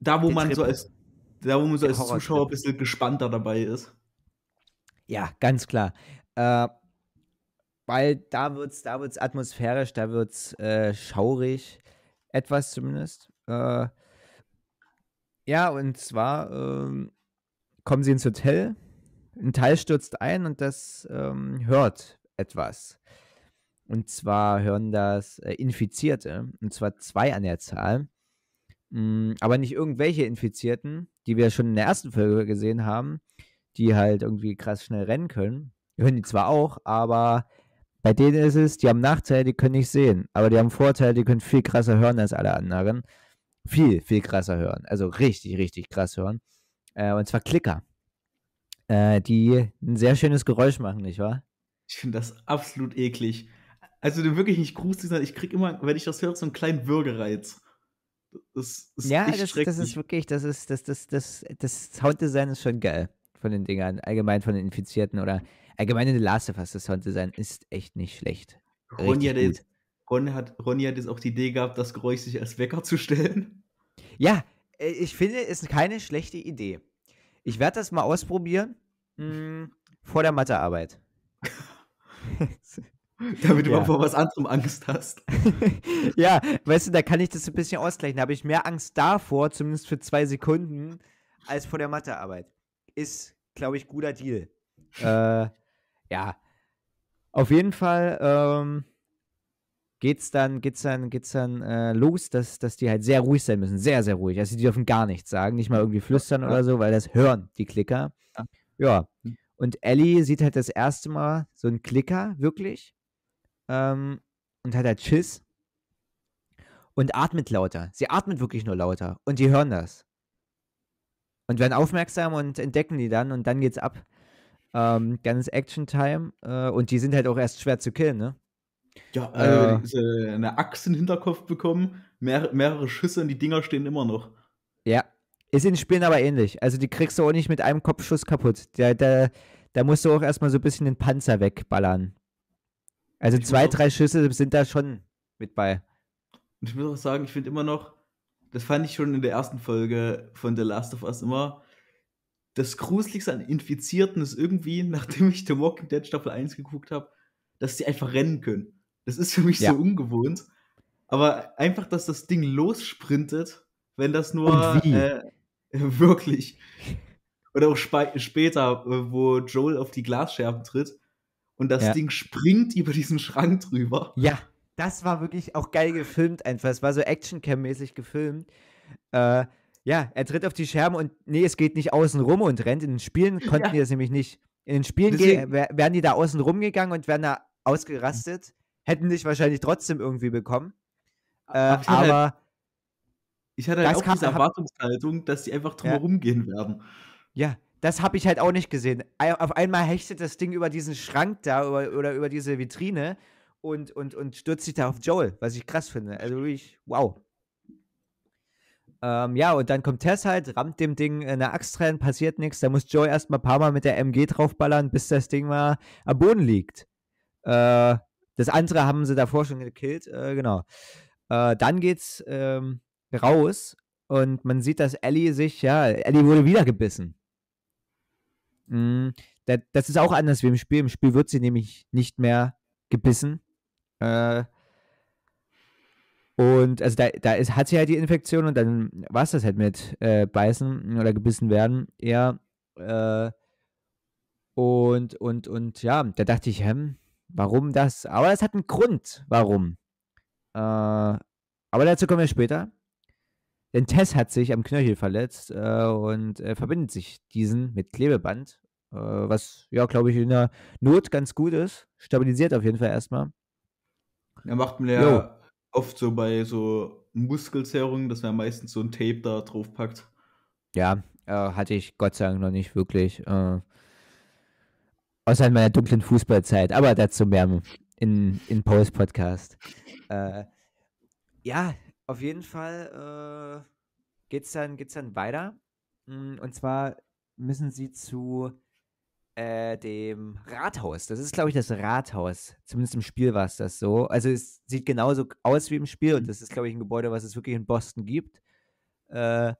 Speaker 2: da wo man Trippe. so als, da wo man so als Zuschauer ein bisschen gespannter dabei ist.
Speaker 1: Ja, ganz klar. Äh, weil da wird es da wird's atmosphärisch, da wird es äh, schaurig, etwas zumindest. Äh, ja, und zwar ähm, kommen sie ins Hotel, ein Teil stürzt ein und das ähm, hört etwas. Und zwar hören das äh, Infizierte, und zwar zwei an der Zahl. Mm, aber nicht irgendwelche Infizierten, die wir schon in der ersten Folge gesehen haben, die halt irgendwie krass schnell rennen können. Hören die zwar auch, aber bei denen ist es, die haben Nachteile, die können nicht sehen, aber die haben Vorteile, die können viel krasser hören als alle anderen. Viel, viel krasser hören. Also richtig, richtig krass hören. Äh, und zwar Klicker. Äh, die ein sehr schönes Geräusch machen, nicht wahr?
Speaker 2: Ich finde das absolut eklig. Also wirklich nicht gruselig, sondern ich kriege immer, wenn ich das höre, so einen kleinen Würgereiz.
Speaker 1: Das ist ja, das, das, ist wirklich, das ist, das, das, das, das Sounddesign ist schon geil von den Dingern, allgemein von den Infizierten oder allgemein in The Last of Us, das Sounddesign ist echt nicht schlecht.
Speaker 2: Ronny hat, jetzt, Ron hat, Ronny hat jetzt auch die Idee gehabt, das Geräusch sich als Wecker zu stellen.
Speaker 1: Ja, äh, ich finde, es ist keine schlechte Idee. Ich werde das mal ausprobieren mh, hm, vor der Mathearbeit.
Speaker 2: Damit du ja. mal vor was anderem Angst hast.
Speaker 1: ja, weißt du, da kann ich das ein bisschen ausgleichen. Da habe ich mehr Angst davor, zumindest für zwei Sekunden, als vor der Mathearbeit. Ist, glaube ich, guter Deal. äh, ja, auf jeden Fall ähm, geht's dann, geht's dann, geht's dann äh, los, dass, dass die halt sehr ruhig sein müssen, sehr, sehr ruhig. Also die dürfen gar nichts sagen, nicht mal irgendwie flüstern ja. oder so, weil das hören die Klicker. Ja. ja. Und Ellie sieht halt das erste Mal so einen Klicker, wirklich. Ähm, und hat halt Schiss. und atmet lauter. Sie atmet wirklich nur lauter. Und die hören das. Und werden aufmerksam und entdecken die dann und dann geht's ab. Ähm, ganz Action-Time. Äh, und die sind halt auch erst schwer zu killen, ne?
Speaker 2: Ja, also äh, eine Axt in den Hinterkopf bekommen, mehr, mehrere Schüsse und die Dinger stehen immer noch.
Speaker 1: Ja. Ist in Spielen aber ähnlich. Also die kriegst du auch nicht mit einem Kopfschuss kaputt. Da, da, da musst du auch erstmal so ein bisschen den Panzer wegballern. Also
Speaker 2: Ich
Speaker 1: zwei, drei Schüsse sind da schon mit bei.
Speaker 2: Und ich muss auch sagen, ich finde immer noch, das fand ich schon in der ersten Folge von The Last of Us immer, das Gruseligste an Infizierten ist irgendwie, nachdem ich The Walking Dead Staffel 1 geguckt habe, dass die einfach rennen können. Das ist für mich
Speaker 1: Ja.
Speaker 2: so ungewohnt. Aber einfach, dass das Ding lossprintet, wenn das nur
Speaker 1: Und wie?
Speaker 2: Äh, wirklich. Oder auch später, äh, wo Joel auf die Glasscherben tritt und das
Speaker 1: Ja.
Speaker 2: Ding springt über diesen Schrank drüber.
Speaker 1: Ja, das war wirklich auch geil gefilmt einfach. Es war so Action-Cam-mäßig gefilmt. Äh, ja, er tritt auf die Scherben und nee, es geht nicht außen rum und rennt. In den Spielen konnten
Speaker 2: Ja.
Speaker 1: die das nämlich nicht. In den Spielen
Speaker 2: Deswegen-
Speaker 1: ge- wär- wären die da außen rumgegangen und wären da ausgerastet. Hätten dich wahrscheinlich trotzdem irgendwie bekommen. Äh,
Speaker 2: Aber ich hatte halt-
Speaker 1: aber
Speaker 2: Ich hatte halt auch
Speaker 1: kam-
Speaker 2: diese Erwartungshaltung, dass die einfach drumherum gehen werden.
Speaker 1: ja, das habe ich halt auch nicht gesehen. Auf einmal hechtet das Ding über diesen Schrank da oder, oder über diese Vitrine und, und, und stürzt sich da auf Joel, was ich krass finde. Also wirklich, wow. Ähm, ja, und dann kommt Tess halt, rammt dem Ding eine Axt rein, passiert nichts. Da muss Joel erstmal ein paar Mal mit der MG draufballern, bis das Ding mal am Boden liegt. Äh, das andere haben sie davor schon gekillt, äh, genau. Äh, dann geht's ähm, raus und man sieht, dass Ellie sich, ja, Ellie wurde wieder gebissen. Da- das ist auch anders wie im Spiel. Im Spiel wird sie nämlich nicht mehr gebissen. Äh, und also da, da ist, hat sie halt die Infektion und dann war es das halt mit äh, Beißen oder gebissen werden eher. Äh, und, und, und ja, da dachte ich, hm, warum das? Aber es hat einen Grund, warum. Äh, aber dazu kommen wir später. Denn Tess hat sich am Knöchel verletzt äh, und äh, verbindet sich diesen mit Klebeband, äh, was ja, glaube ich, in der Not ganz gut ist. Stabilisiert auf jeden Fall erstmal.
Speaker 2: Ja, macht
Speaker 1: Jo.
Speaker 2: ja oft so bei so Muskelzerrungen, dass man meistens so ein Tape da drauf packt.
Speaker 1: Ja, äh, hatte ich Gott sei Dank noch nicht wirklich. Äh, außer in meiner dunklen Fußballzeit, aber dazu mehr in, in Post-Podcast. Äh, ja, auf jeden Fall äh, geht's dann, geht's dann weiter. Mm, Und zwar müssen sie zu äh, dem Rathaus. Das ist, glaube ich, das Rathaus. Zumindest im Spiel war es das so. Also es sieht genauso aus wie im Spiel und das ist, glaube ich, ein Gebäude, was es wirklich in Boston gibt. Äh,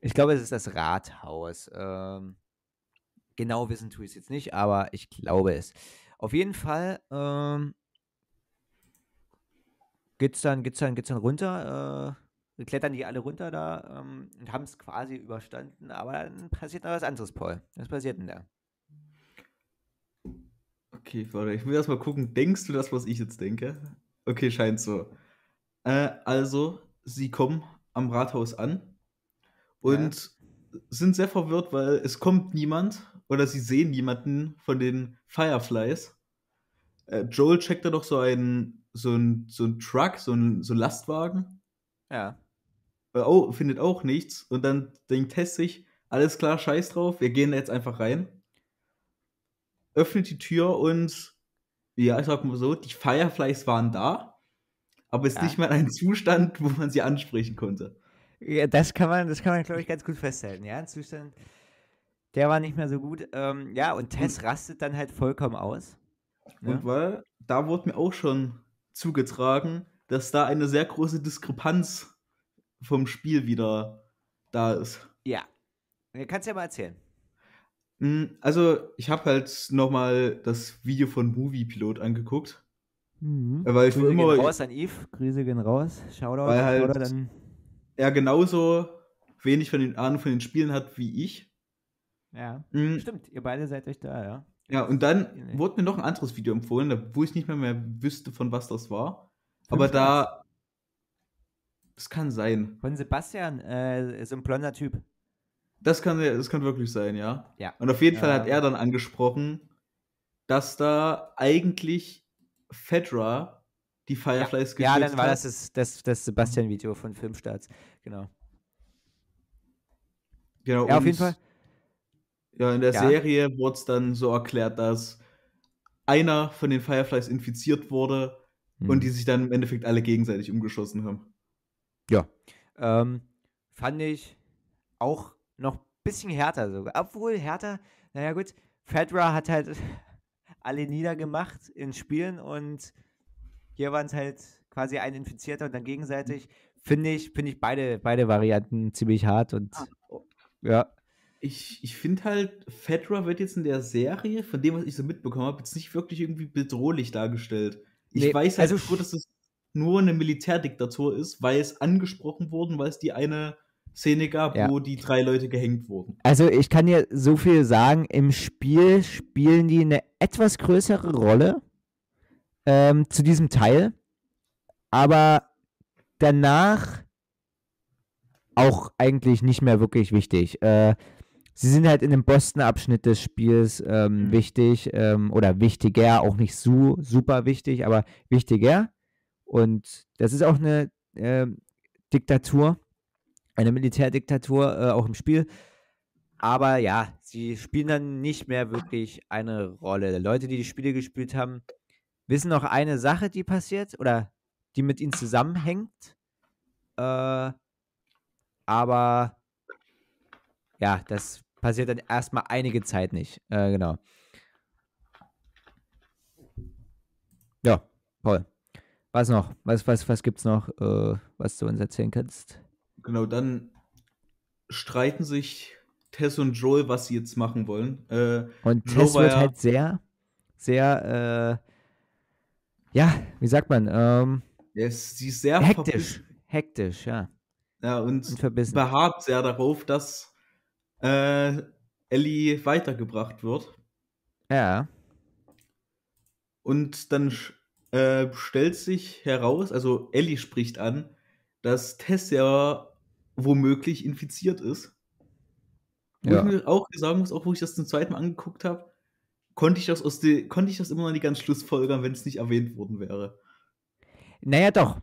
Speaker 1: ich glaube, es ist das Rathaus. Ähm, genau wissen tue ich es jetzt nicht, aber ich glaube es. Auf jeden Fall ähm, geht's dann, geht's dann, geht's dann runter. Äh, klettern die alle runter da ähm, und haben es quasi überstanden. Aber dann passiert noch was anderes, Paul. Was passiert denn da?
Speaker 2: Okay, warte, ich will erst mal gucken, denkst du das, was ich jetzt denke? Okay, scheint so. Äh, also, sie kommen am Rathaus an und sind sehr verwirrt, weil es kommt niemand oder sie sehen niemanden von den Fireflies. Äh, Joel checkt da doch so einen, so ein, so ein Truck, so ein, so ein Lastwagen.
Speaker 1: Ja.
Speaker 2: Oh, findet auch nichts. Und dann denkt Tess sich, alles klar, scheiß drauf, wir gehen jetzt einfach rein. Öffnet die Tür und, ja, ich sag mal so, die Fireflies waren da, aber ist
Speaker 1: Ja.
Speaker 2: nicht mehr in einem Zustand, wo man sie ansprechen konnte.
Speaker 1: Ja, das kann man, das kann man, glaube ich, ganz gut festhalten. Ja, ein Zustand, der war nicht mehr so gut. Ähm, ja, und Tess rastet dann halt vollkommen aus. Ne?
Speaker 2: Und weil, da wurde mir auch schon zugetragen, dass da eine sehr große Diskrepanz vom Spiel wieder da ist.
Speaker 1: Ja. Du kannst ja mal erzählen.
Speaker 2: Mm, Also, ich habe halt nochmal das Video von Movie Pilot angeguckt. Äh, Weil ich
Speaker 1: Grüße
Speaker 2: immer,
Speaker 1: gehen raus an Yves. Grüße gehen raus. Shoutout.
Speaker 2: Weil halt-
Speaker 1: Shoutout an,
Speaker 2: er genauso wenig von den Ahnung von den Spielen hat wie ich.
Speaker 1: ja.
Speaker 2: Mm,
Speaker 1: Stimmt, ihr beide seid euch da, ja.
Speaker 2: Ja, und dann wurde mir noch ein anderes Video empfohlen, wo ich nicht mehr, mehr wüsste, von was das war. Aber
Speaker 1: Fünf
Speaker 2: da. Es kann sein.
Speaker 1: Von Sebastian, äh, so ein blonder Typ.
Speaker 2: Das kann, ja- das kann wirklich sein, ja.
Speaker 1: Ja.
Speaker 2: Und auf jeden Fall hat
Speaker 1: Ähm.
Speaker 2: er dann angesprochen, dass da eigentlich Fedra die Fireflies
Speaker 1: Ja,
Speaker 2: geschützt
Speaker 1: dann war
Speaker 2: hat.
Speaker 1: das das, das, das Sebastian-Video von Filmstarts. Genau.
Speaker 2: Genau,
Speaker 1: Ja, auf jeden Fall.
Speaker 2: Ja, in der
Speaker 1: Ja.
Speaker 2: Serie wurde es dann so erklärt, dass einer von den Fireflies infiziert wurde
Speaker 1: Hm.
Speaker 2: und die sich dann im Endeffekt alle gegenseitig umgeschossen haben.
Speaker 1: Ähm, fand ich auch noch ein bisschen härter sogar. Obwohl härter, naja gut, Fedra hat halt alle niedergemacht in Spielen und hier waren es halt quasi ein Infizierter und dann gegenseitig. Finde ich, finde ich beide, beide Varianten ziemlich hart und ja.
Speaker 2: Ich, ich finde halt, Fedra wird jetzt in der Serie, von dem, was ich so mitbekommen habe, jetzt nicht wirklich irgendwie bedrohlich dargestellt. Ich
Speaker 1: Nee,
Speaker 2: weiß halt
Speaker 1: also
Speaker 2: nur, dass es nur eine Militärdiktatur ist, weil es angesprochen wurde, weil es die eine Szene gab,
Speaker 1: Ja.
Speaker 2: wo die drei Leute gehängt wurden.
Speaker 1: Also ich kann dir so viel sagen, im Spiel spielen die eine etwas größere Rolle ähm, zu diesem Teil, aber danach auch eigentlich nicht mehr wirklich wichtig. Äh, sie sind halt in dem Boston-Abschnitt des Spiels ähm,
Speaker 2: Mhm.
Speaker 1: wichtig ähm, oder wichtiger, auch nicht so super wichtig, aber wichtiger. Und das ist auch eine ähm, Diktatur, eine Militärdiktatur, äh, auch im Spiel. Aber ja, sie spielen dann nicht mehr wirklich eine Rolle. Leute, die die Spiele gespielt haben, wissen noch eine Sache, die passiert oder die mit ihnen zusammenhängt. Äh, aber ja, das passiert dann erstmal einige Zeit nicht. Äh, genau. Ja, Paul. Was noch? Was, was, was gibt's noch, äh, was du uns erzählen kannst?
Speaker 2: Genau, dann streiten sich Tess und Joel, was sie jetzt machen wollen. Äh,
Speaker 1: Und
Speaker 2: Joe
Speaker 1: Tess wird
Speaker 2: ja-
Speaker 1: halt sehr, sehr, äh, ja, wie sagt man, ähm,
Speaker 2: ist, sie ist sehr
Speaker 1: hektisch. Hektisch, ja.
Speaker 2: Ja, und
Speaker 1: Und verbissen.
Speaker 2: beharrt sehr darauf, dass äh, Ellie weitergebracht wird.
Speaker 1: Ja.
Speaker 2: Und dann äh, stellt sich heraus, also Ellie spricht an, dass Tess ja womöglich infiziert ist. Wo
Speaker 1: Ja.
Speaker 2: ich mir auch sagen muss, auch wo ich das zum zweiten Mal angeguckt habe, konnte ich das aus de, konnte ich das immer noch nicht ganz schlussfolgern, wenn es nicht erwähnt worden wäre.
Speaker 1: Naja, doch.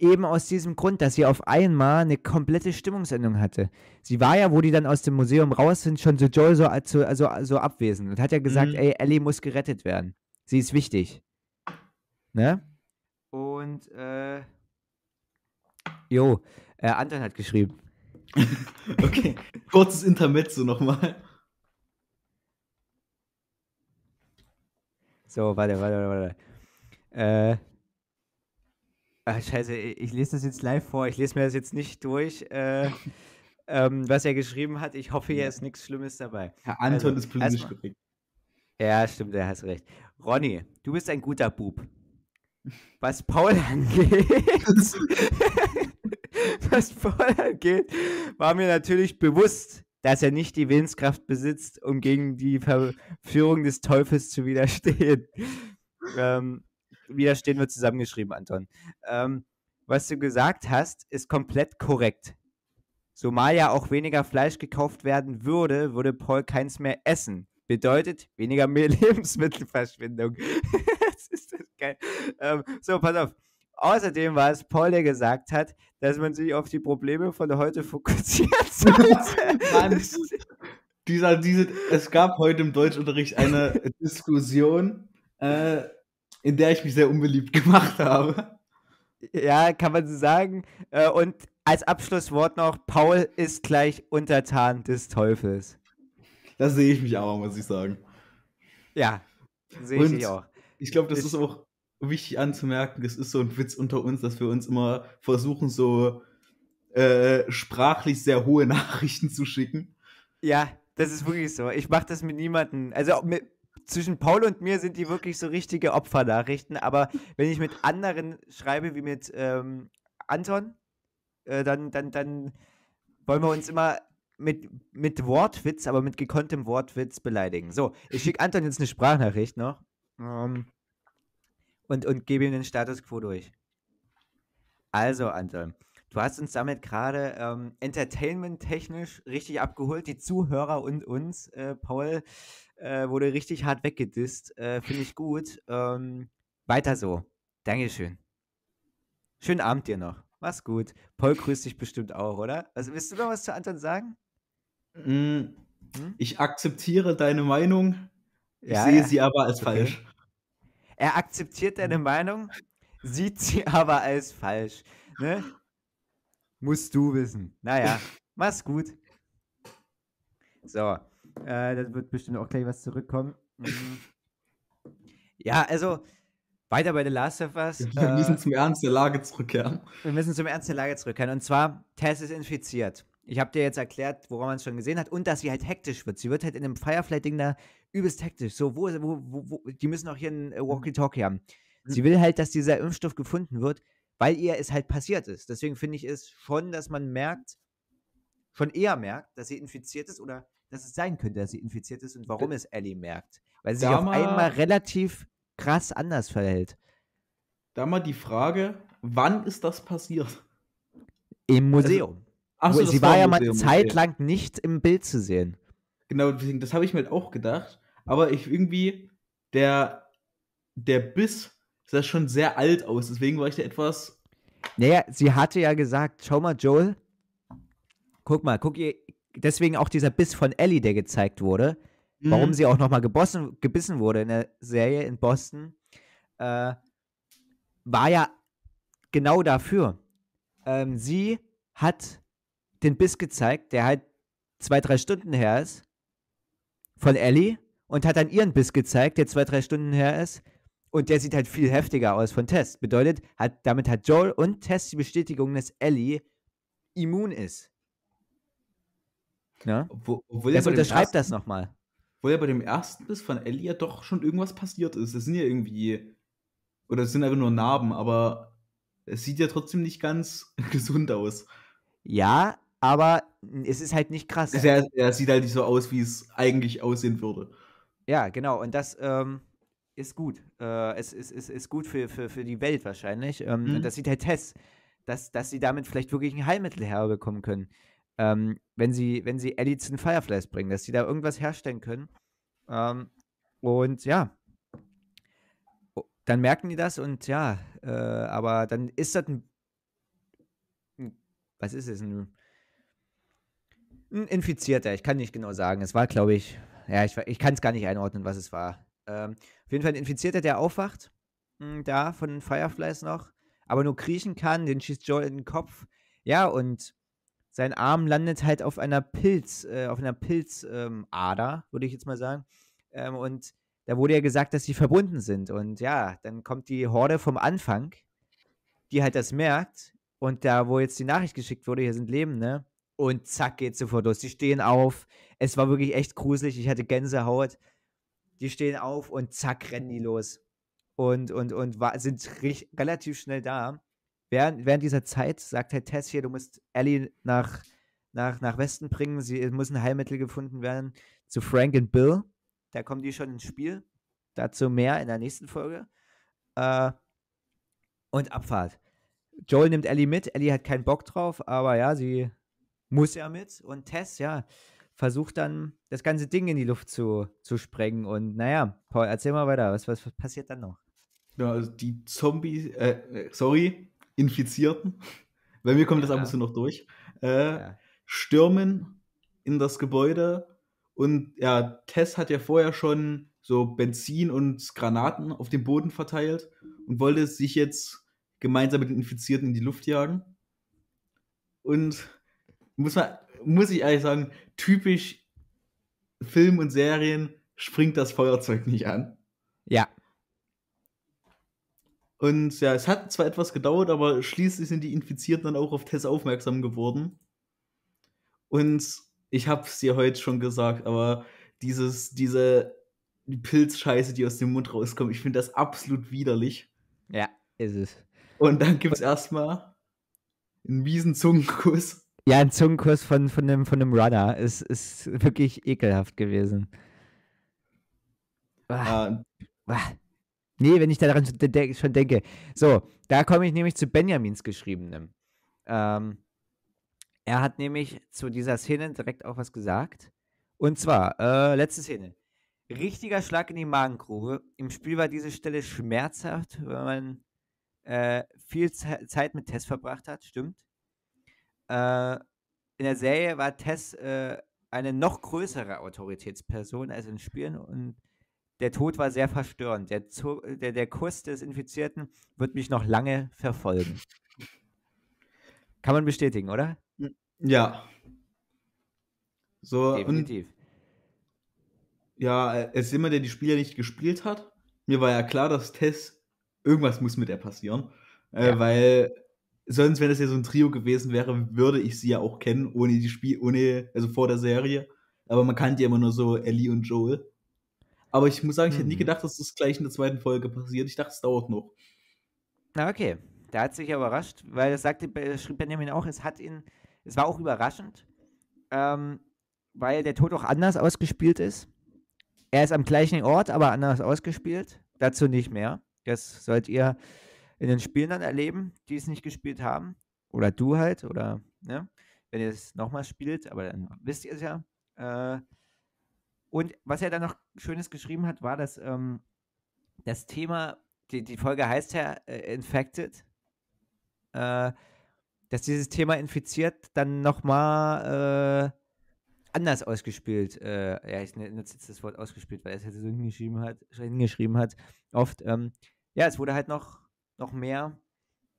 Speaker 1: Eben aus diesem Grund, dass sie auf einmal eine komplette Stimmungsänderung hatte. Sie war ja, wo die dann aus dem Museum raus sind, schon so Joel so, also, also, so abwesend und hat ja gesagt,
Speaker 2: Mhm.
Speaker 1: ey, Ellie muss gerettet werden. Sie ist wichtig. Ne? Und, äh, jo, äh, Anton hat geschrieben.
Speaker 2: Okay, kurzes Intermezzo nochmal.
Speaker 1: So, warte, warte, warte. Äh. Ach, scheiße, ich, lese das jetzt live vor. Ich lese mir das jetzt nicht durch, äh, ähm, was er geschrieben hat. Ich hoffe, hier ist nichts Schlimmes dabei.
Speaker 2: Herr Anton
Speaker 1: Also,
Speaker 2: ist politisch
Speaker 1: erstmal-
Speaker 2: korrekt.
Speaker 1: Ja, stimmt, er hat recht. Ronny, du bist ein guter Bub. Was Paul angeht, was Paul angeht, war mir natürlich bewusst, dass er nicht die Willenskraft besitzt, um gegen die Verführung des Teufels zu widerstehen. ähm, widerstehen wird zusammengeschrieben, Anton. Ähm, was du gesagt hast, ist komplett korrekt. Zumal ja auch weniger Fleisch gekauft werden würde, würde Paul keins mehr essen. Bedeutet weniger mehr Lebensmittelverschwendung. das ist das geil. Ähm, so, pass auf. Außerdem war es Paul, der gesagt hat, dass man sich auf die Probleme von heute fokussieren sollte.
Speaker 2: Mann. Dieser, diese, es gab heute im Deutschunterricht eine Diskussion, äh, in der ich mich sehr unbeliebt gemacht habe.
Speaker 1: ja, kann man so sagen. Äh, und als Abschlusswort noch, Paul ist gleich Untertan des Teufels.
Speaker 2: Da sehe ich mich aber, muss ich sagen.
Speaker 1: Ja, sehe ich auch.
Speaker 2: Ich glaube, das
Speaker 1: Ich-
Speaker 2: ist auch wichtig anzumerken. Das ist so ein Witz unter uns, dass wir uns immer versuchen, so äh, sprachlich sehr hohe Nachrichten zu schicken.
Speaker 1: Ja, das ist wirklich so. Ich mache das mit niemandem. Also auch mit, zwischen Paul und mir sind die wirklich so richtige Opfernachrichten. Aber wenn ich mit anderen schreibe, wie mit ähm, Anton, äh, dann, dann, dann wollen wir uns immer mit, mit Wortwitz, aber mit gekonntem Wortwitz beleidigen. So, ich schicke Anton jetzt eine Sprachnachricht noch ähm, und, und gebe ihm den Status quo durch. Also, Anton, du hast uns damit gerade ähm, entertainment-technisch richtig abgeholt. Die Zuhörer und uns, äh, Paul, äh, wurde richtig hart weggedisst. Äh, Finde ich gut. Ähm, weiter so. Dankeschön. Schönen Abend dir noch. Mach's gut. Paul grüßt dich bestimmt auch, oder? Also, willst du noch was zu Anton sagen?
Speaker 2: Mm,
Speaker 1: Hm?
Speaker 2: Ich akzeptiere deine Meinung, ich
Speaker 1: Ja,
Speaker 2: sehe
Speaker 1: ja.
Speaker 2: sie aber als
Speaker 1: Okay.
Speaker 2: falsch.
Speaker 1: Er akzeptiert deine Meinung, sieht sie aber als falsch. Ne? Musst du wissen. Naja, mach's gut. So, äh, da wird bestimmt auch gleich was zurückkommen. Mhm. Ja, also weiter bei The Last of Us.
Speaker 2: Wir müssen
Speaker 1: Äh,
Speaker 2: zum Ernst der Lage zurückkehren.
Speaker 1: wir müssen zum Ernst der Lage zurückkehren. Und zwar, Tess ist infiziert. Ich habe dir jetzt erklärt, woran man es schon gesehen hat und dass sie halt hektisch wird. Sie wird halt in dem Firefly-Ding da übelst hektisch. So, wo, wo, wo, wo die müssen auch hier ein äh, Walkie-Talkie haben. Sie will halt, dass dieser Impfstoff gefunden wird, weil ihr es halt passiert ist. Deswegen finde ich es schon, dass man merkt, schon eher merkt, dass sie infiziert ist oder dass es sein könnte, dass sie infiziert ist und warum es Ellie merkt. Weil sie sich auf
Speaker 2: mal-
Speaker 1: einmal relativ krass anders verhält.
Speaker 2: Da mal die Frage, wann ist das passiert?
Speaker 1: Im Museum.
Speaker 2: Ach
Speaker 1: Wo-
Speaker 2: so, das
Speaker 1: sie war ja
Speaker 2: im
Speaker 1: mal
Speaker 2: Museum, okay.
Speaker 1: zeitlang nicht im Bild zu sehen.
Speaker 2: Genau, deswegen, das habe ich mir halt auch gedacht. Aber ich irgendwie, der, der Biss sah schon sehr alt aus. Deswegen war ich da etwas.
Speaker 1: Naja, sie hatte ja gesagt, schau mal, Joel, guck mal, guck ihr, deswegen auch dieser Biss von Ellie, der gezeigt wurde, warum
Speaker 2: Mhm.
Speaker 1: sie auch nochmal gebissen, gebissen wurde in der Serie in Boston, äh, war ja genau dafür. Ähm, sie hat den Biss gezeigt, der halt zwei, drei Stunden her ist, von Ellie, und hat dann ihren Biss gezeigt, der zwei, drei Stunden her ist, und der sieht halt viel heftiger aus von Tess. Bedeutet, hat, damit hat Joel und Tess die Bestätigung, dass Ellie immun ist. Ja?
Speaker 2: Obwohl, obwohl, ja
Speaker 1: Das unterschreibt
Speaker 2: ersten,
Speaker 1: das nochmal.
Speaker 2: obwohl ja bei dem ersten Biss von Ellie ja doch schon irgendwas passiert ist. Das sind ja irgendwie. Oder es sind einfach nur Narben, aber es sieht ja trotzdem nicht ganz gesund aus.
Speaker 1: Ja, aber es ist halt nicht krass.
Speaker 2: Es, er, er sieht halt nicht so aus, wie es eigentlich aussehen würde.
Speaker 1: Ja, genau. Und das ähm, ist gut. Äh, es ist, ist, ist gut für, für, für die Welt wahrscheinlich. Ähm,
Speaker 2: Mhm.
Speaker 1: Das sieht halt Tess, dass, dass sie damit vielleicht wirklich ein Heilmittel herbekommen können. Ähm, wenn, sie, wenn sie Ellie zu den Fireflies bringen, dass sie da irgendwas herstellen können. Ähm, und ja. Dann merken die das und ja, äh, aber dann ist das ein. ein was ist es? Ein, ein Infizierter. Ich kann nicht genau sagen. Es war, glaube ich, ja, ich, ich kann es gar nicht einordnen, was es war. Ähm, auf jeden Fall ein Infizierter, der aufwacht, mh, da von den Fireflies noch, aber nur kriechen kann, den schießt Joel in den Kopf. Ja, und sein Arm landet halt auf einer Pilz, äh, auf einer Pilzader, ähm, würde ich jetzt mal sagen. Ähm, und da wurde ja gesagt, dass sie verbunden sind. Und ja, dann kommt die Horde vom Anfang, die halt das merkt. Und da, wo jetzt die Nachricht geschickt wurde, hier sind Leben, ne? Und zack, geht sofort los. Die stehen auf. Es war wirklich echt gruselig. Ich hatte Gänsehaut. Die stehen auf und zack, rennen die los. Und, und, und sind relativ schnell da. Während, während dieser Zeit sagt halt Tess hier, du musst Ellie nach, nach, nach Westen bringen. Sie es muss ein Heilmittel gefunden werden zu Frank und Bill. Da kommen die schon ins Spiel. Dazu mehr in der nächsten Folge. Äh, und Abfahrt. Joel nimmt Ellie mit. Ellie hat keinen Bock drauf, aber ja, sie muss ja mit. Und Tess, ja, versucht dann das ganze Ding in die Luft zu, zu sprengen. Und naja, Paul, erzähl mal weiter. Was, was, passiert dann noch?
Speaker 2: Ja, also die Zombies, äh, äh, sorry, Infizierten, bei mir kommt das ab und zu noch durch, äh,
Speaker 1: Ja.
Speaker 2: stürmen in das Gebäude und ja, Tess hat ja vorher schon so Benzin und Granaten auf dem Boden verteilt und wollte sich jetzt gemeinsam mit den Infizierten in die Luft jagen. Und muss man, muss ich ehrlich sagen, typisch Film und Serien springt das Feuerzeug nicht an.
Speaker 1: Ja,
Speaker 2: Und ja, es hat zwar etwas gedauert, aber schließlich sind die Infizierten dann auch auf Tess aufmerksam geworden. Und ich hab's dir heute schon gesagt, aber dieses, diese Pilzscheiße, die aus dem Mund rauskommt, ich finde das absolut widerlich.
Speaker 1: ja, ist es.
Speaker 2: Und dann gibt's erstmal einen miesen Zungenkuss.
Speaker 1: Ja, ein Zungenkuss von, von, einem, von einem Runner. Es ist wirklich ekelhaft gewesen. Ah,
Speaker 2: Ah,
Speaker 1: ah. Nee, wenn ich daran schon denke. So, da komme ich nämlich zu Benjamins Geschriebenem. Ähm, er hat nämlich zu dieser Szene direkt auch was gesagt. Und zwar, äh, letzte Szene. Richtiger Schlag in die Magengrube. Im Spiel war diese Stelle schmerzhaft, weil man äh, viel Ze Zeit mit Tess verbracht hat, stimmt. Äh, in der Serie war Tess äh, eine noch größere Autoritätsperson als in Spielen und der Tod war sehr verstörend. Der, der, der Kuss des Infizierten wird mich noch lange verfolgen. Kann man bestätigen, oder?
Speaker 2: Ja. So,
Speaker 1: Definitiv.
Speaker 2: Und, ja, als jemand, der die Spiele nicht gespielt hat, mir war ja klar, dass Tess, irgendwas muss mit der passieren. Äh, ja. Weil sonst, wenn das ja so ein Trio gewesen wäre, würde ich sie ja auch kennen, ohne die Spiel, ohne, also vor der Serie. Aber man kannte ja immer nur so Ellie und Joel. Aber ich muss sagen, ich hätte nie mhm. gedacht, dass das gleich in der zweiten Folge passiert. Ich dachte, es dauert noch.
Speaker 1: Na, okay. Da hat sich ja überrascht, weil das sagte, schrieb Benjamin auch, es hat ihn, es war auch überraschend, ähm, weil der Tod auch anders ausgespielt ist. Er ist am gleichen Ort, aber anders ausgespielt. Dazu nicht mehr. Das sollt ihr in den Spielen dann erleben, die es nicht gespielt haben. Oder du halt, oder ne? wenn ihr es nochmal spielt, aber dann wisst ihr es ja. Äh, und was er dann noch Schönes geschrieben hat, war, dass ähm, das Thema, die, die Folge heißt ja äh, Infected, äh, dass dieses Thema infiziert dann nochmal äh, anders ausgespielt, äh, ja, ich nutze jetzt das Wort ausgespielt, weil er es jetzt so hingeschrieben hat, hingeschrieben hat, oft, ähm, ja, es wurde halt noch, noch mehr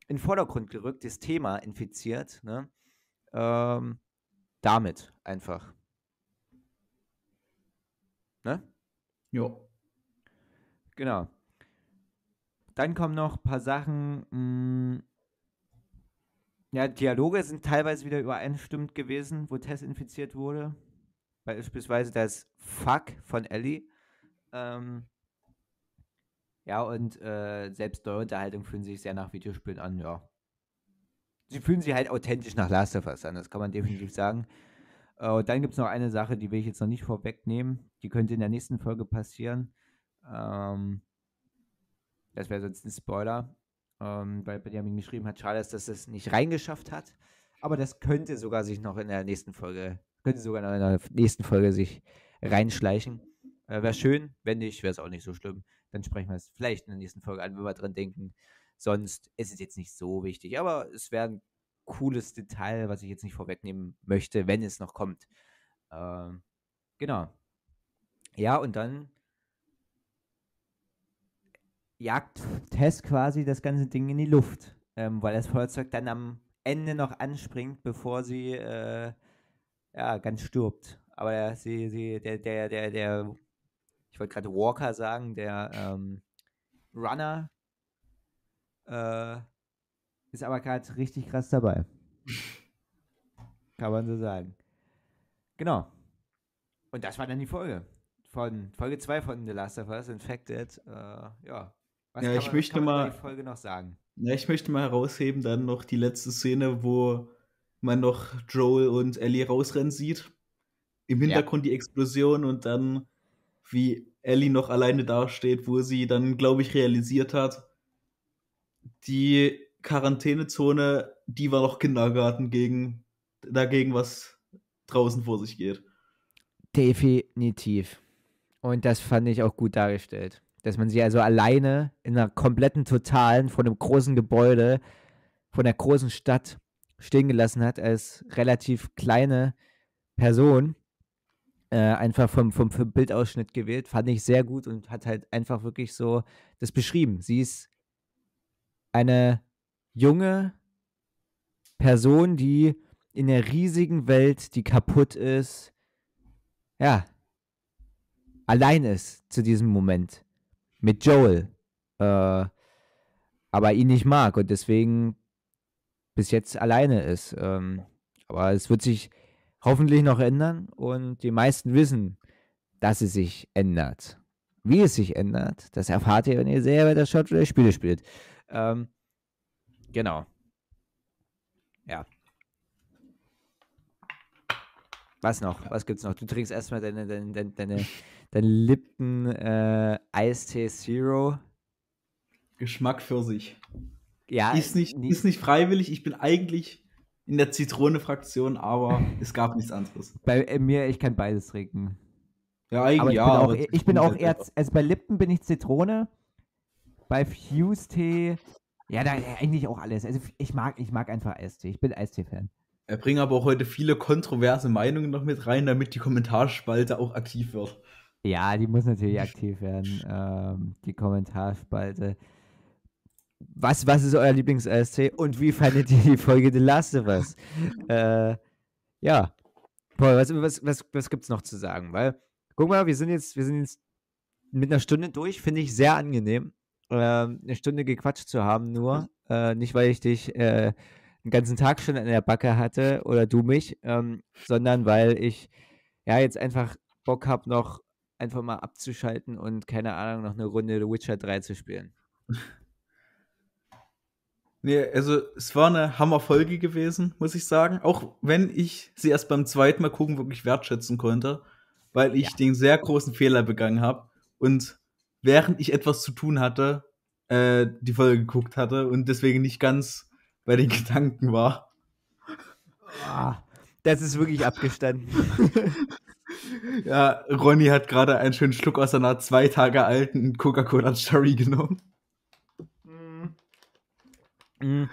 Speaker 1: in den Vordergrund gerückt, das Thema infiziert, ne? Ähm, damit einfach. Ne?
Speaker 2: Ja.
Speaker 1: Genau. Dann kommen noch ein paar Sachen. Mh, hm, ja, Dialoge sind teilweise wieder übereinstimmend gewesen, wo Tess infiziert wurde. Beispielsweise das Fuck von Ellie. Ähm, ja, und äh, selbst neue Unterhaltung fühlen sich sehr nach Videospielen an, ja. Sie fühlen sich halt authentisch nach Last of Us an, das kann man definitiv sagen. Äh, und dann gibt es noch eine Sache, die will ich jetzt noch nicht vorwegnehmen. Die könnte in der nächsten Folge passieren. Ähm, das wäre sonst ein Spoiler, ähm, weil Benjamin geschrieben hat, schade ist, dass es nicht reingeschafft hat. Aber das könnte sogar sich noch in der nächsten Folge, könnte sogar noch in der nächsten Folge sich reinschleichen. Äh, wäre schön, wenn nicht, wäre es auch nicht so schlimm. Dann sprechen wir es vielleicht in der nächsten Folge an, wenn wir dran denken. Sonst ist es jetzt nicht so wichtig, aber es wäre ein cooles Detail, was ich jetzt nicht vorwegnehmen möchte, wenn es noch kommt. Ähm, genau. Ja, und dann jagt Tess quasi das ganze Ding in die Luft, ähm, weil das Feuerzeug dann am Ende noch anspringt, bevor sie äh, ja, ganz stirbt. Aber sie, sie, der, der, der, der, ich wollte gerade Walker sagen, der ähm, Runner äh, ist aber gerade richtig krass dabei. Kann man so sagen. Genau. Und das war dann die Folge. Von Folge 2 von The Last of Us Infected. Äh, ja.
Speaker 2: Was ja, ich man, möchte mal
Speaker 1: die Folge noch sagen?
Speaker 2: Ja, ich möchte mal herausheben dann noch die letzte Szene, wo man noch Joel und Ellie rausrennen sieht. Im Hintergrund ja. die Explosion und dann wie Ellie noch alleine dasteht, wo sie dann, glaube ich, realisiert hat, die Quarantänezone, die war noch Kindergarten gegen, dagegen, was draußen vor sich geht.
Speaker 1: Definitiv. Und das fand ich auch gut dargestellt. Dass man sie also alleine in einer kompletten Totalen von einem großen Gebäude, von der großen Stadt stehen gelassen hat, als relativ kleine Person. Äh, einfach vom, vom, vom Bildausschnitt gewählt. Fand ich sehr gut und hat halt einfach wirklich so das beschrieben. Sie ist eine junge Person, die in der riesigen Welt, die kaputt ist, ja, allein ist zu diesem Moment mit Joel, äh, aber ihn nicht mag und deswegen bis jetzt alleine ist. Ähm, aber es wird sich hoffentlich noch ändern und die meisten wissen, dass es sich ändert. Wie es sich ändert, das erfahrt ihr, wenn ihr selber das schaut oder Spiele spielt. Ähm, Genau. Ja. Was noch? Was gibt's noch? Du trinkst erstmal deine, deine, deine, deine, deine Lipton äh, Eistee Zero.
Speaker 2: Geschmack für sich.
Speaker 1: Ja.
Speaker 2: Ist nicht, nie ist nicht freiwillig. Ich bin eigentlich in der Zitrone-Fraktion, aber es gab nichts anderes.
Speaker 1: Bei äh, mir, ich kann beides trinken.
Speaker 2: Ja, eigentlich aber ich
Speaker 1: ja. Bin auch, ich bin auch eher, also bei Lipton bin ich Zitrone. Bei Fuse-Tee Ja, da, eigentlich auch alles. Also ich mag, ich mag einfach Eistee. Ich bin Eistee-Fan.
Speaker 2: Er bringt aber auch heute viele kontroverse Meinungen noch mit rein, damit die Kommentarspalte auch aktiv wird.
Speaker 1: Ja, die muss natürlich aktiv werden, ähm, die Kommentarspalte. Was, was ist euer Lieblings-ASC und wie fandet ihr die Folge The Last of Us? äh, ja. Paul, was, was, was, was gibt es noch zu sagen? Weil, guck mal, wir sind jetzt, wir sind jetzt mit einer Stunde durch, finde ich sehr angenehm, äh, eine Stunde gequatscht zu haben, nur. Äh, nicht, weil ich dich äh, den ganzen Tag schon an der Backe hatte oder du mich, ähm, sondern weil ich ja jetzt einfach Bock habe, noch einfach mal abzuschalten und keine Ahnung, noch eine Runde The Witcher 3 zu spielen.
Speaker 2: Nee, also es war eine Hammerfolge gewesen, muss ich sagen. Auch wenn ich sie erst beim zweiten Mal gucken wirklich wertschätzen konnte, weil ich ja. den sehr großen Fehler begangen habe und während ich etwas zu tun hatte, äh, die Folge geguckt hatte und deswegen nicht ganz bei den Gedanken war.
Speaker 1: Oh, das ist wirklich abgestanden.
Speaker 2: ja, Ronny hat gerade einen schönen Schluck aus einer zwei Tage alten Coca-Cola Cherry genommen.
Speaker 1: Mhm.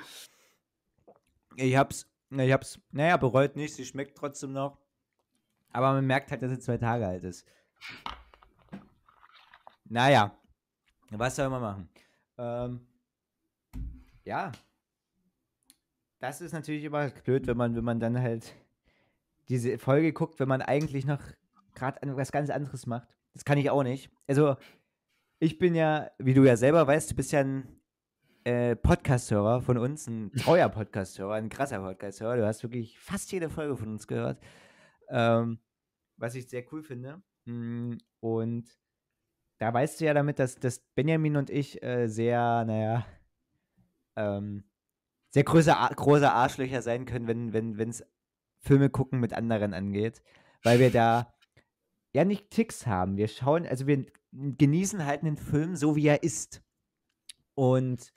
Speaker 1: Ich hab's, ich hab's, naja, bereut nicht. Sie schmeckt trotzdem noch. Aber man merkt halt, dass sie zwei Tage alt ist. Naja, was soll man machen? Ähm, ja, das ist natürlich immer blöd, wenn man, wenn man dann halt diese Folge guckt, wenn man eigentlich noch gerade was ganz anderes macht. Das kann ich auch nicht. Also, ich bin ja, wie du ja selber weißt, du bist ja ein äh, Podcast-Hörer von uns, ein treuer Podcast-Hörer, ein krasser Podcast-Hörer. Du hast wirklich fast jede Folge von uns gehört. Ähm, was ich sehr cool finde. Mm, und da weißt du ja damit, dass, dass Benjamin und ich äh, sehr, naja, ähm, sehr große, große Arschlöcher sein können, wenn es wenn, Filme gucken mit anderen angeht. Weil wir da ja nicht Ticks haben. Wir schauen, also wir genießen halt einen Film so, wie er ist. Und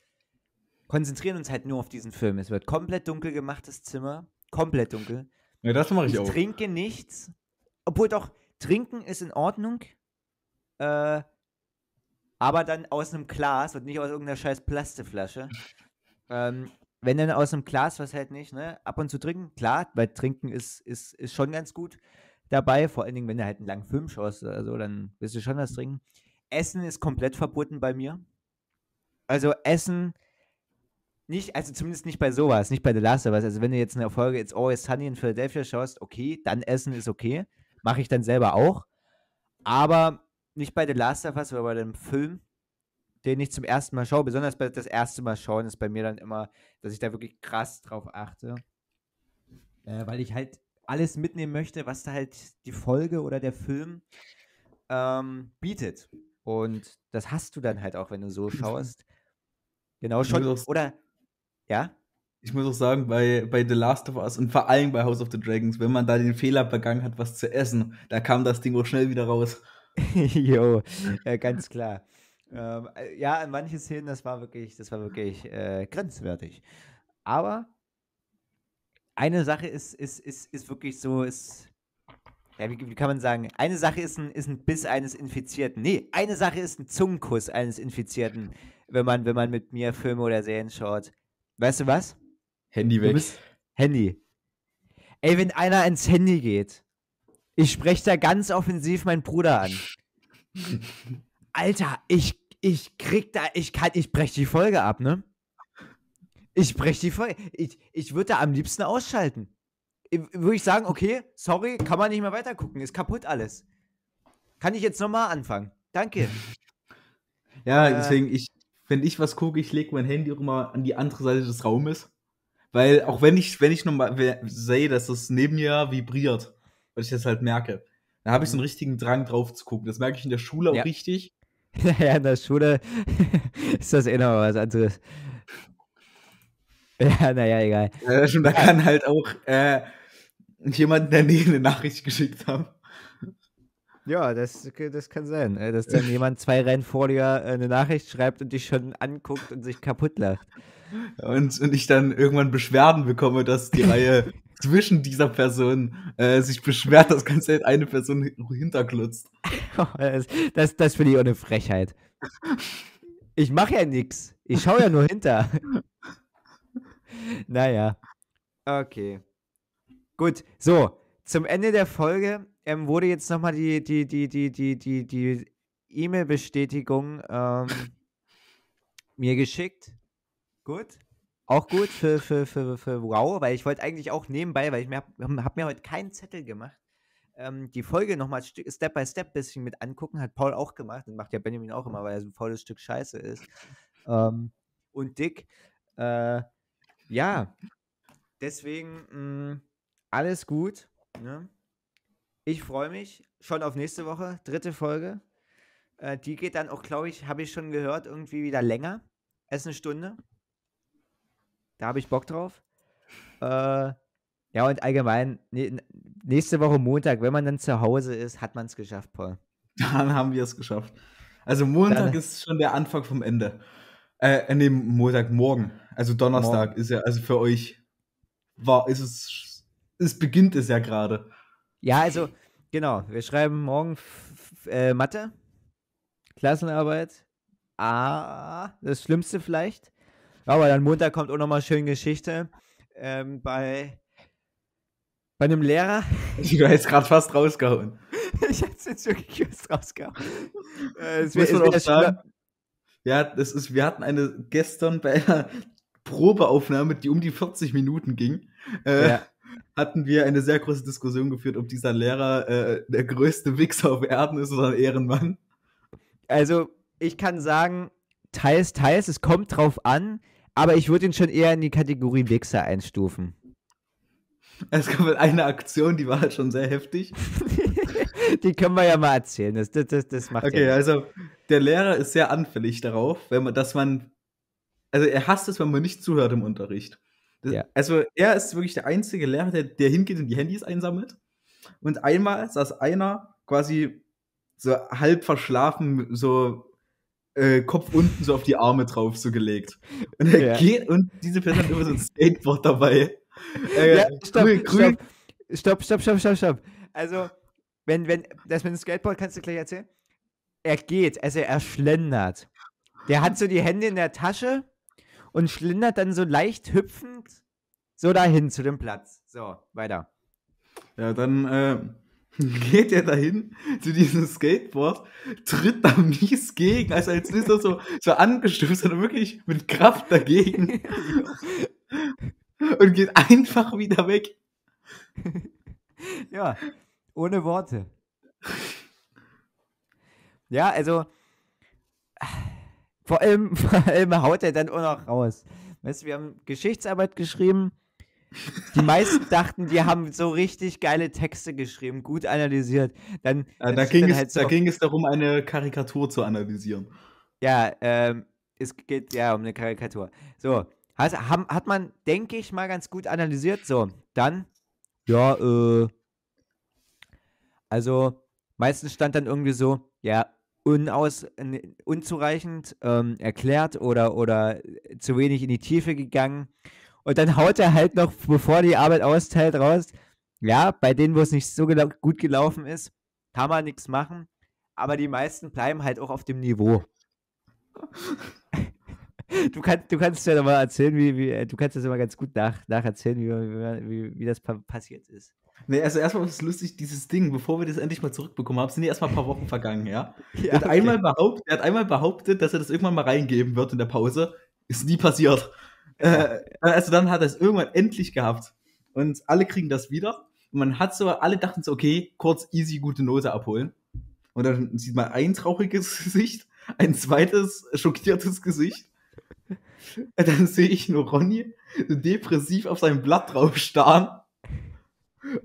Speaker 1: konzentrieren uns halt nur auf diesen Film. Es wird komplett dunkel gemacht, das Zimmer. Komplett dunkel.
Speaker 2: Ja, das mache ich, ich auch.
Speaker 1: Ich trinke nichts. Obwohl doch, trinken ist in Ordnung. Äh, aber dann aus einem Glas und nicht aus irgendeiner scheiß Plastikflasche. ähm, wenn dann aus einem Glas, was halt nicht, ne? Ab und zu trinken, klar, weil trinken ist, ist, ist schon ganz gut dabei. Vor allen Dingen, wenn du halt einen langen Film schaust oder so, dann wirst du schon was trinken. Essen ist komplett verboten bei mir. Also Essen nicht, also zumindest nicht bei sowas, nicht bei The Last of Us. Also wenn du jetzt eine Folge It's Always Sunny in Philadelphia schaust, okay, dann Essen ist okay. Mache ich dann selber auch. Aber nicht bei The Last of Us, aber bei dem Film, den ich zum ersten Mal schaue. Besonders bei das erste Mal schauen ist bei mir dann immer, dass ich da wirklich krass drauf achte. Äh, weil ich halt alles mitnehmen möchte, was da halt die Folge oder der Film ähm, bietet. Und das hast du dann halt auch, wenn du so schaust. Genau schon. Oder ja?
Speaker 2: Ich muss auch sagen, bei, bei The Last of Us und vor allem bei House of the Dragons, wenn man da den Fehler begangen hat, was zu essen, da kam das Ding auch schnell wieder raus.
Speaker 1: jo, äh, ganz klar. Ähm, äh, ja, an manchen Szenen, das war wirklich, das war wirklich äh, grenzwertig. Aber eine Sache ist, ist, ist, ist wirklich so, ist, ja, wie, wie, kann man sagen, eine Sache ist ein, ist ein Biss eines Infizierten. Nee, eine Sache ist ein Zungenkuss eines Infizierten, wenn man, wenn man mit mir Filme oder Serien schaut. Weißt du was?
Speaker 2: Handy weg.
Speaker 1: Handy. Ey, wenn einer ins Handy geht, ich spreche da ganz offensiv meinen Bruder an. Alter, ich, ich krieg da, ich kann, ich brech die Folge ab, ne? Ich brech die Folge. Ich, ich würde da am liebsten ausschalten. Würde ich sagen, okay, sorry, kann man nicht mehr weitergucken, ist kaputt alles. Kann ich jetzt nochmal anfangen? Danke.
Speaker 2: Ja, äh, deswegen, ich, wenn ich was gucke, ich lege mein Handy auch immer an die andere Seite des Raumes. Weil auch wenn ich, wenn ich nochmal sehe, dass das neben mir vibriert, weil ich das halt merke, da habe ich so einen mhm. richtigen Drang drauf zu gucken. Das merke ich in der Schule ja. auch richtig.
Speaker 1: Ja, in der Schule ist das eh noch was anderes. Ja, naja, egal.
Speaker 2: Ja, schon, da kann halt auch äh, jemand in der Nähe eine Nachricht geschickt haben.
Speaker 1: Ja, das, das kann sein, äh, dass dann jemand zwei Rennen vor dir äh, eine Nachricht schreibt und dich schon anguckt und sich kaputt lacht.
Speaker 2: Und, und ich dann irgendwann Beschwerden bekomme, dass die Reihe zwischen dieser Person äh, sich beschwert, dass ganz eine Person hinterklutzt.
Speaker 1: das das, das finde ich auch eine Frechheit. Ich mache ja nichts. Ich schaue ja nur hinter. naja. Okay. Gut, so. Zum Ende der Folge ähm, wurde jetzt nochmal die, die, die, die, die, die, die E-Mail-Bestätigung ähm, mir geschickt. Gut. Auch gut für, für, für, für Wow, weil ich wollte eigentlich auch nebenbei, weil ich mir habe hab mir heute keinen Zettel gemacht, ähm, die Folge nochmal Step by Step bisschen mit angucken. Hat Paul auch gemacht und macht ja Benjamin auch immer, weil er so ein faules Stück Scheiße ist. Ähm, und Dick. Äh, ja, deswegen mh, mm, alles gut. Ne? Ich freue mich schon auf nächste Woche, dritte Folge. Äh, die geht dann auch, glaube ich, habe ich schon gehört, irgendwie wieder länger als eine Stunde. Da habe ich Bock drauf. Äh, ja, und allgemein, nächste Woche Montag, wenn man dann zu Hause ist, hat man es geschafft, Paul.
Speaker 2: Dann haben wir es geschafft. Also Montag dann, ist schon der Anfang vom Ende. Äh, nee, Montagmorgen. Also Donnerstag morgen. ist ja, also für euch war, ist es, es beginnt es ja gerade.
Speaker 1: Ja, also, genau. Wir schreiben morgen äh, Mathe, Klassenarbeit. Ah, das Schlimmste vielleicht. Aber dann Montag kommt auch nochmal schön Geschichte ähm, bei, bei einem Lehrer.
Speaker 2: Du hast gerade fast rausgehauen.
Speaker 1: ich hätte jetzt wirklich fast rausgehauen.
Speaker 2: Äh, es Muss man auch sagen, ja, das ist, wir hatten eine gestern bei einer Probeaufnahme, die um die 40 Minuten ging, äh, ja. Hatten wir eine sehr große Diskussion geführt, ob dieser Lehrer äh, der größte Wichser auf Erden ist oder ein Ehrenmann.
Speaker 1: Also, ich kann sagen, teils, teils, es kommt drauf an. Aber ich würde ihn schon eher in die Kategorie Wichser einstufen.
Speaker 2: Es gab halt eine Aktion, die war halt schon sehr heftig.
Speaker 1: die können wir ja mal erzählen. Das, das, das, das macht
Speaker 2: Okay, ja also der Lehrer ist sehr anfällig darauf, wenn man, dass man, also er hasst es, wenn man nicht zuhört im Unterricht. Das, ja. Also er ist wirklich der einzige Lehrer, der, der hingeht und die Handys einsammelt. Und einmal saß einer quasi so halb verschlafen, so äh, Kopf unten so auf die Arme drauf so gelegt. Und er ja. geht und diese Person hat immer so ein Skateboard dabei.
Speaker 1: Äh, ja, stopp, grün, grün. stopp, stopp, stopp, stopp, stopp. Also, wenn, wenn, das mit dem Skateboard kannst du gleich erzählen. Er geht, also er schlendert. Der hat so die Hände in der Tasche und schlendert dann so leicht hüpfend so dahin zu dem Platz. So, weiter.
Speaker 2: Ja, dann äh, geht er dahin zu diesem Skateboard, tritt da mies gegen, also als ist er so, so angestößt, sondern wirklich mit Kraft dagegen und geht einfach wieder weg.
Speaker 1: Ja, ohne Worte. Ja, also vor allem, vor allem haut er dann auch noch raus. Weißt du, wir haben Geschichtsarbeit geschrieben die meisten dachten, die haben so richtig geile Texte geschrieben, gut analysiert. Dann,
Speaker 2: dann da, ging dann es, halt so da ging es darum, eine Karikatur zu analysieren.
Speaker 1: Ja, ähm, es geht ja um eine Karikatur. So, hat, hat man, denke ich, mal ganz gut analysiert. So, dann, ja, äh, also meistens stand dann irgendwie so, ja, unaus, unzureichend ähm, erklärt oder, oder zu wenig in die Tiefe gegangen. Und dann haut er halt noch, bevor die Arbeit austeilt, raus. Ja, bei denen, wo es nicht so gelau gut gelaufen ist, kann man nichts machen. Aber die meisten bleiben halt auch auf dem Niveau. du, kannst, du kannst ja mal erzählen, wie, wie, äh, du kannst das immer ganz gut nach, nacherzählen, wie, wie, wie das pa passiert ist.
Speaker 2: Nee, also erstmal ist es lustig, dieses Ding, bevor wir das endlich mal zurückbekommen haben, sind die erstmal ein paar Wochen vergangen, ja? ja er, hat okay. einmal behauptet, er hat einmal behauptet, dass er das irgendwann mal reingeben wird in der Pause. Ist nie passiert. Äh, also dann hat er es irgendwann endlich gehabt. Und alle kriegen das wieder. Und man hat so, alle dachten so, okay, kurz easy gute Note abholen. Und dann sieht man ein trauriges Gesicht, ein zweites schockiertes Gesicht. Dann sehe ich nur Ronny depressiv auf seinem Blatt drauf starren.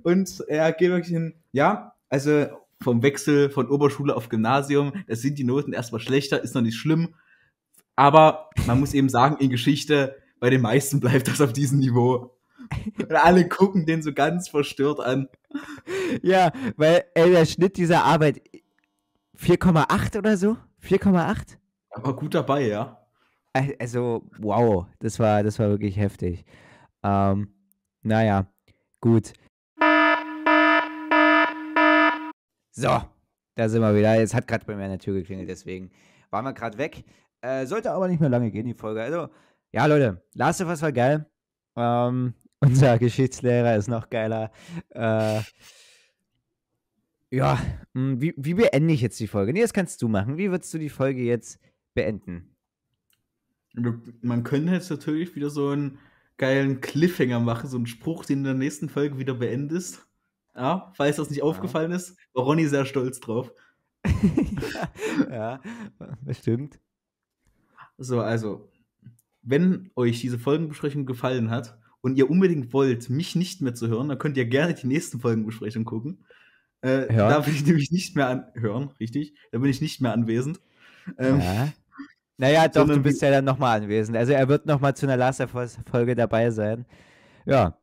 Speaker 2: Und er geht wirklich hin, ja, also vom Wechsel von Oberschule auf Gymnasium, da sind die Noten erstmal schlechter, ist noch nicht schlimm. Aber man muss eben sagen, in Geschichte, bei den meisten bleibt das auf diesem Niveau. Und alle gucken den so ganz verstört an.
Speaker 1: Ja, weil ey, der Schnitt dieser Arbeit 4,8 oder so? 4,8?
Speaker 2: Aber gut dabei, ja.
Speaker 1: Also, wow, das war, das war wirklich heftig. Ähm, naja, gut. So, da sind wir wieder. Jetzt hat gerade bei mir an der Tür geklingelt, deswegen waren wir gerade weg. Äh, sollte aber nicht mehr lange gehen, die Folge. Also, ja, Leute, Last of Us war geil. Ähm, unser Geschichtslehrer ist noch geiler. Äh, ja, hm, wie, wie beende ich jetzt die Folge? Nee, das kannst du machen. Wie würdest du die Folge jetzt beenden?
Speaker 2: Man könnte jetzt natürlich wieder so einen geilen Cliffhanger machen, so einen Spruch, den du in der nächsten Folge wieder beendest. Ja, falls das nicht ja. aufgefallen ist, war Ronny sehr stolz drauf.
Speaker 1: ja, bestimmt.
Speaker 2: So, also, wenn euch diese Folgenbesprechung gefallen hat und ihr unbedingt wollt, mich nicht mehr zu hören, dann könnt ihr gerne die nächsten Folgenbesprechungen gucken. Äh, da bin ich nämlich nicht mehr anhören, richtig? Da bin ich nicht mehr anwesend.
Speaker 1: Ähm, ja. Naja, doch, du bist ja dann nochmal anwesend. Also er wird nochmal zu einer Last Folge dabei sein. Ja.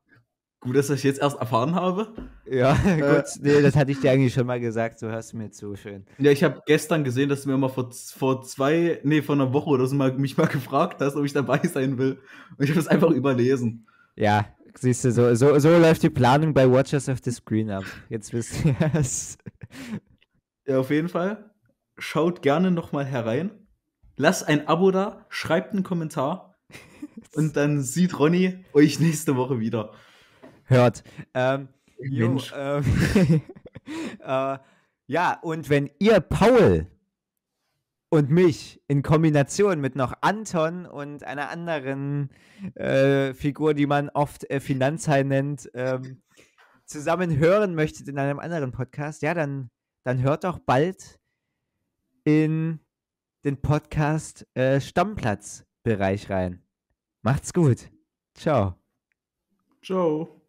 Speaker 2: Gut, dass ich jetzt erst erfahren habe.
Speaker 1: Ja, äh, gut. Nee, das hatte ich dir eigentlich schon mal gesagt. So hörst du mir zu. Schön.
Speaker 2: Ja, ich habe gestern gesehen, dass du mir mal vor, vor zwei, nee, vor einer Woche oder so mal, mich mal gefragt hast, ob ich dabei sein will. Und ich habe das einfach überlesen.
Speaker 1: Ja, siehst du, so, so, so läuft die Planung bei Watchers of the Screen ab. Jetzt wisst ihr es.
Speaker 2: Ja, auf jeden Fall. Schaut gerne nochmal herein. Lasst ein Abo da, schreibt einen Kommentar. und dann sieht Ronny euch nächste Woche wieder
Speaker 1: hört. Ähm. Jo, ähm, äh, ja, und wenn ihr Paul und mich in Kombination mit noch Anton und einer anderen äh, Figur, die man oft äh, Finanzhai nennt, ähm, zusammen hören möchtet in einem anderen Podcast, ja, dann, dann hört doch bald in den Podcast äh, Stammplatzbereich rein. Macht's gut. Ciao.
Speaker 2: Ciao.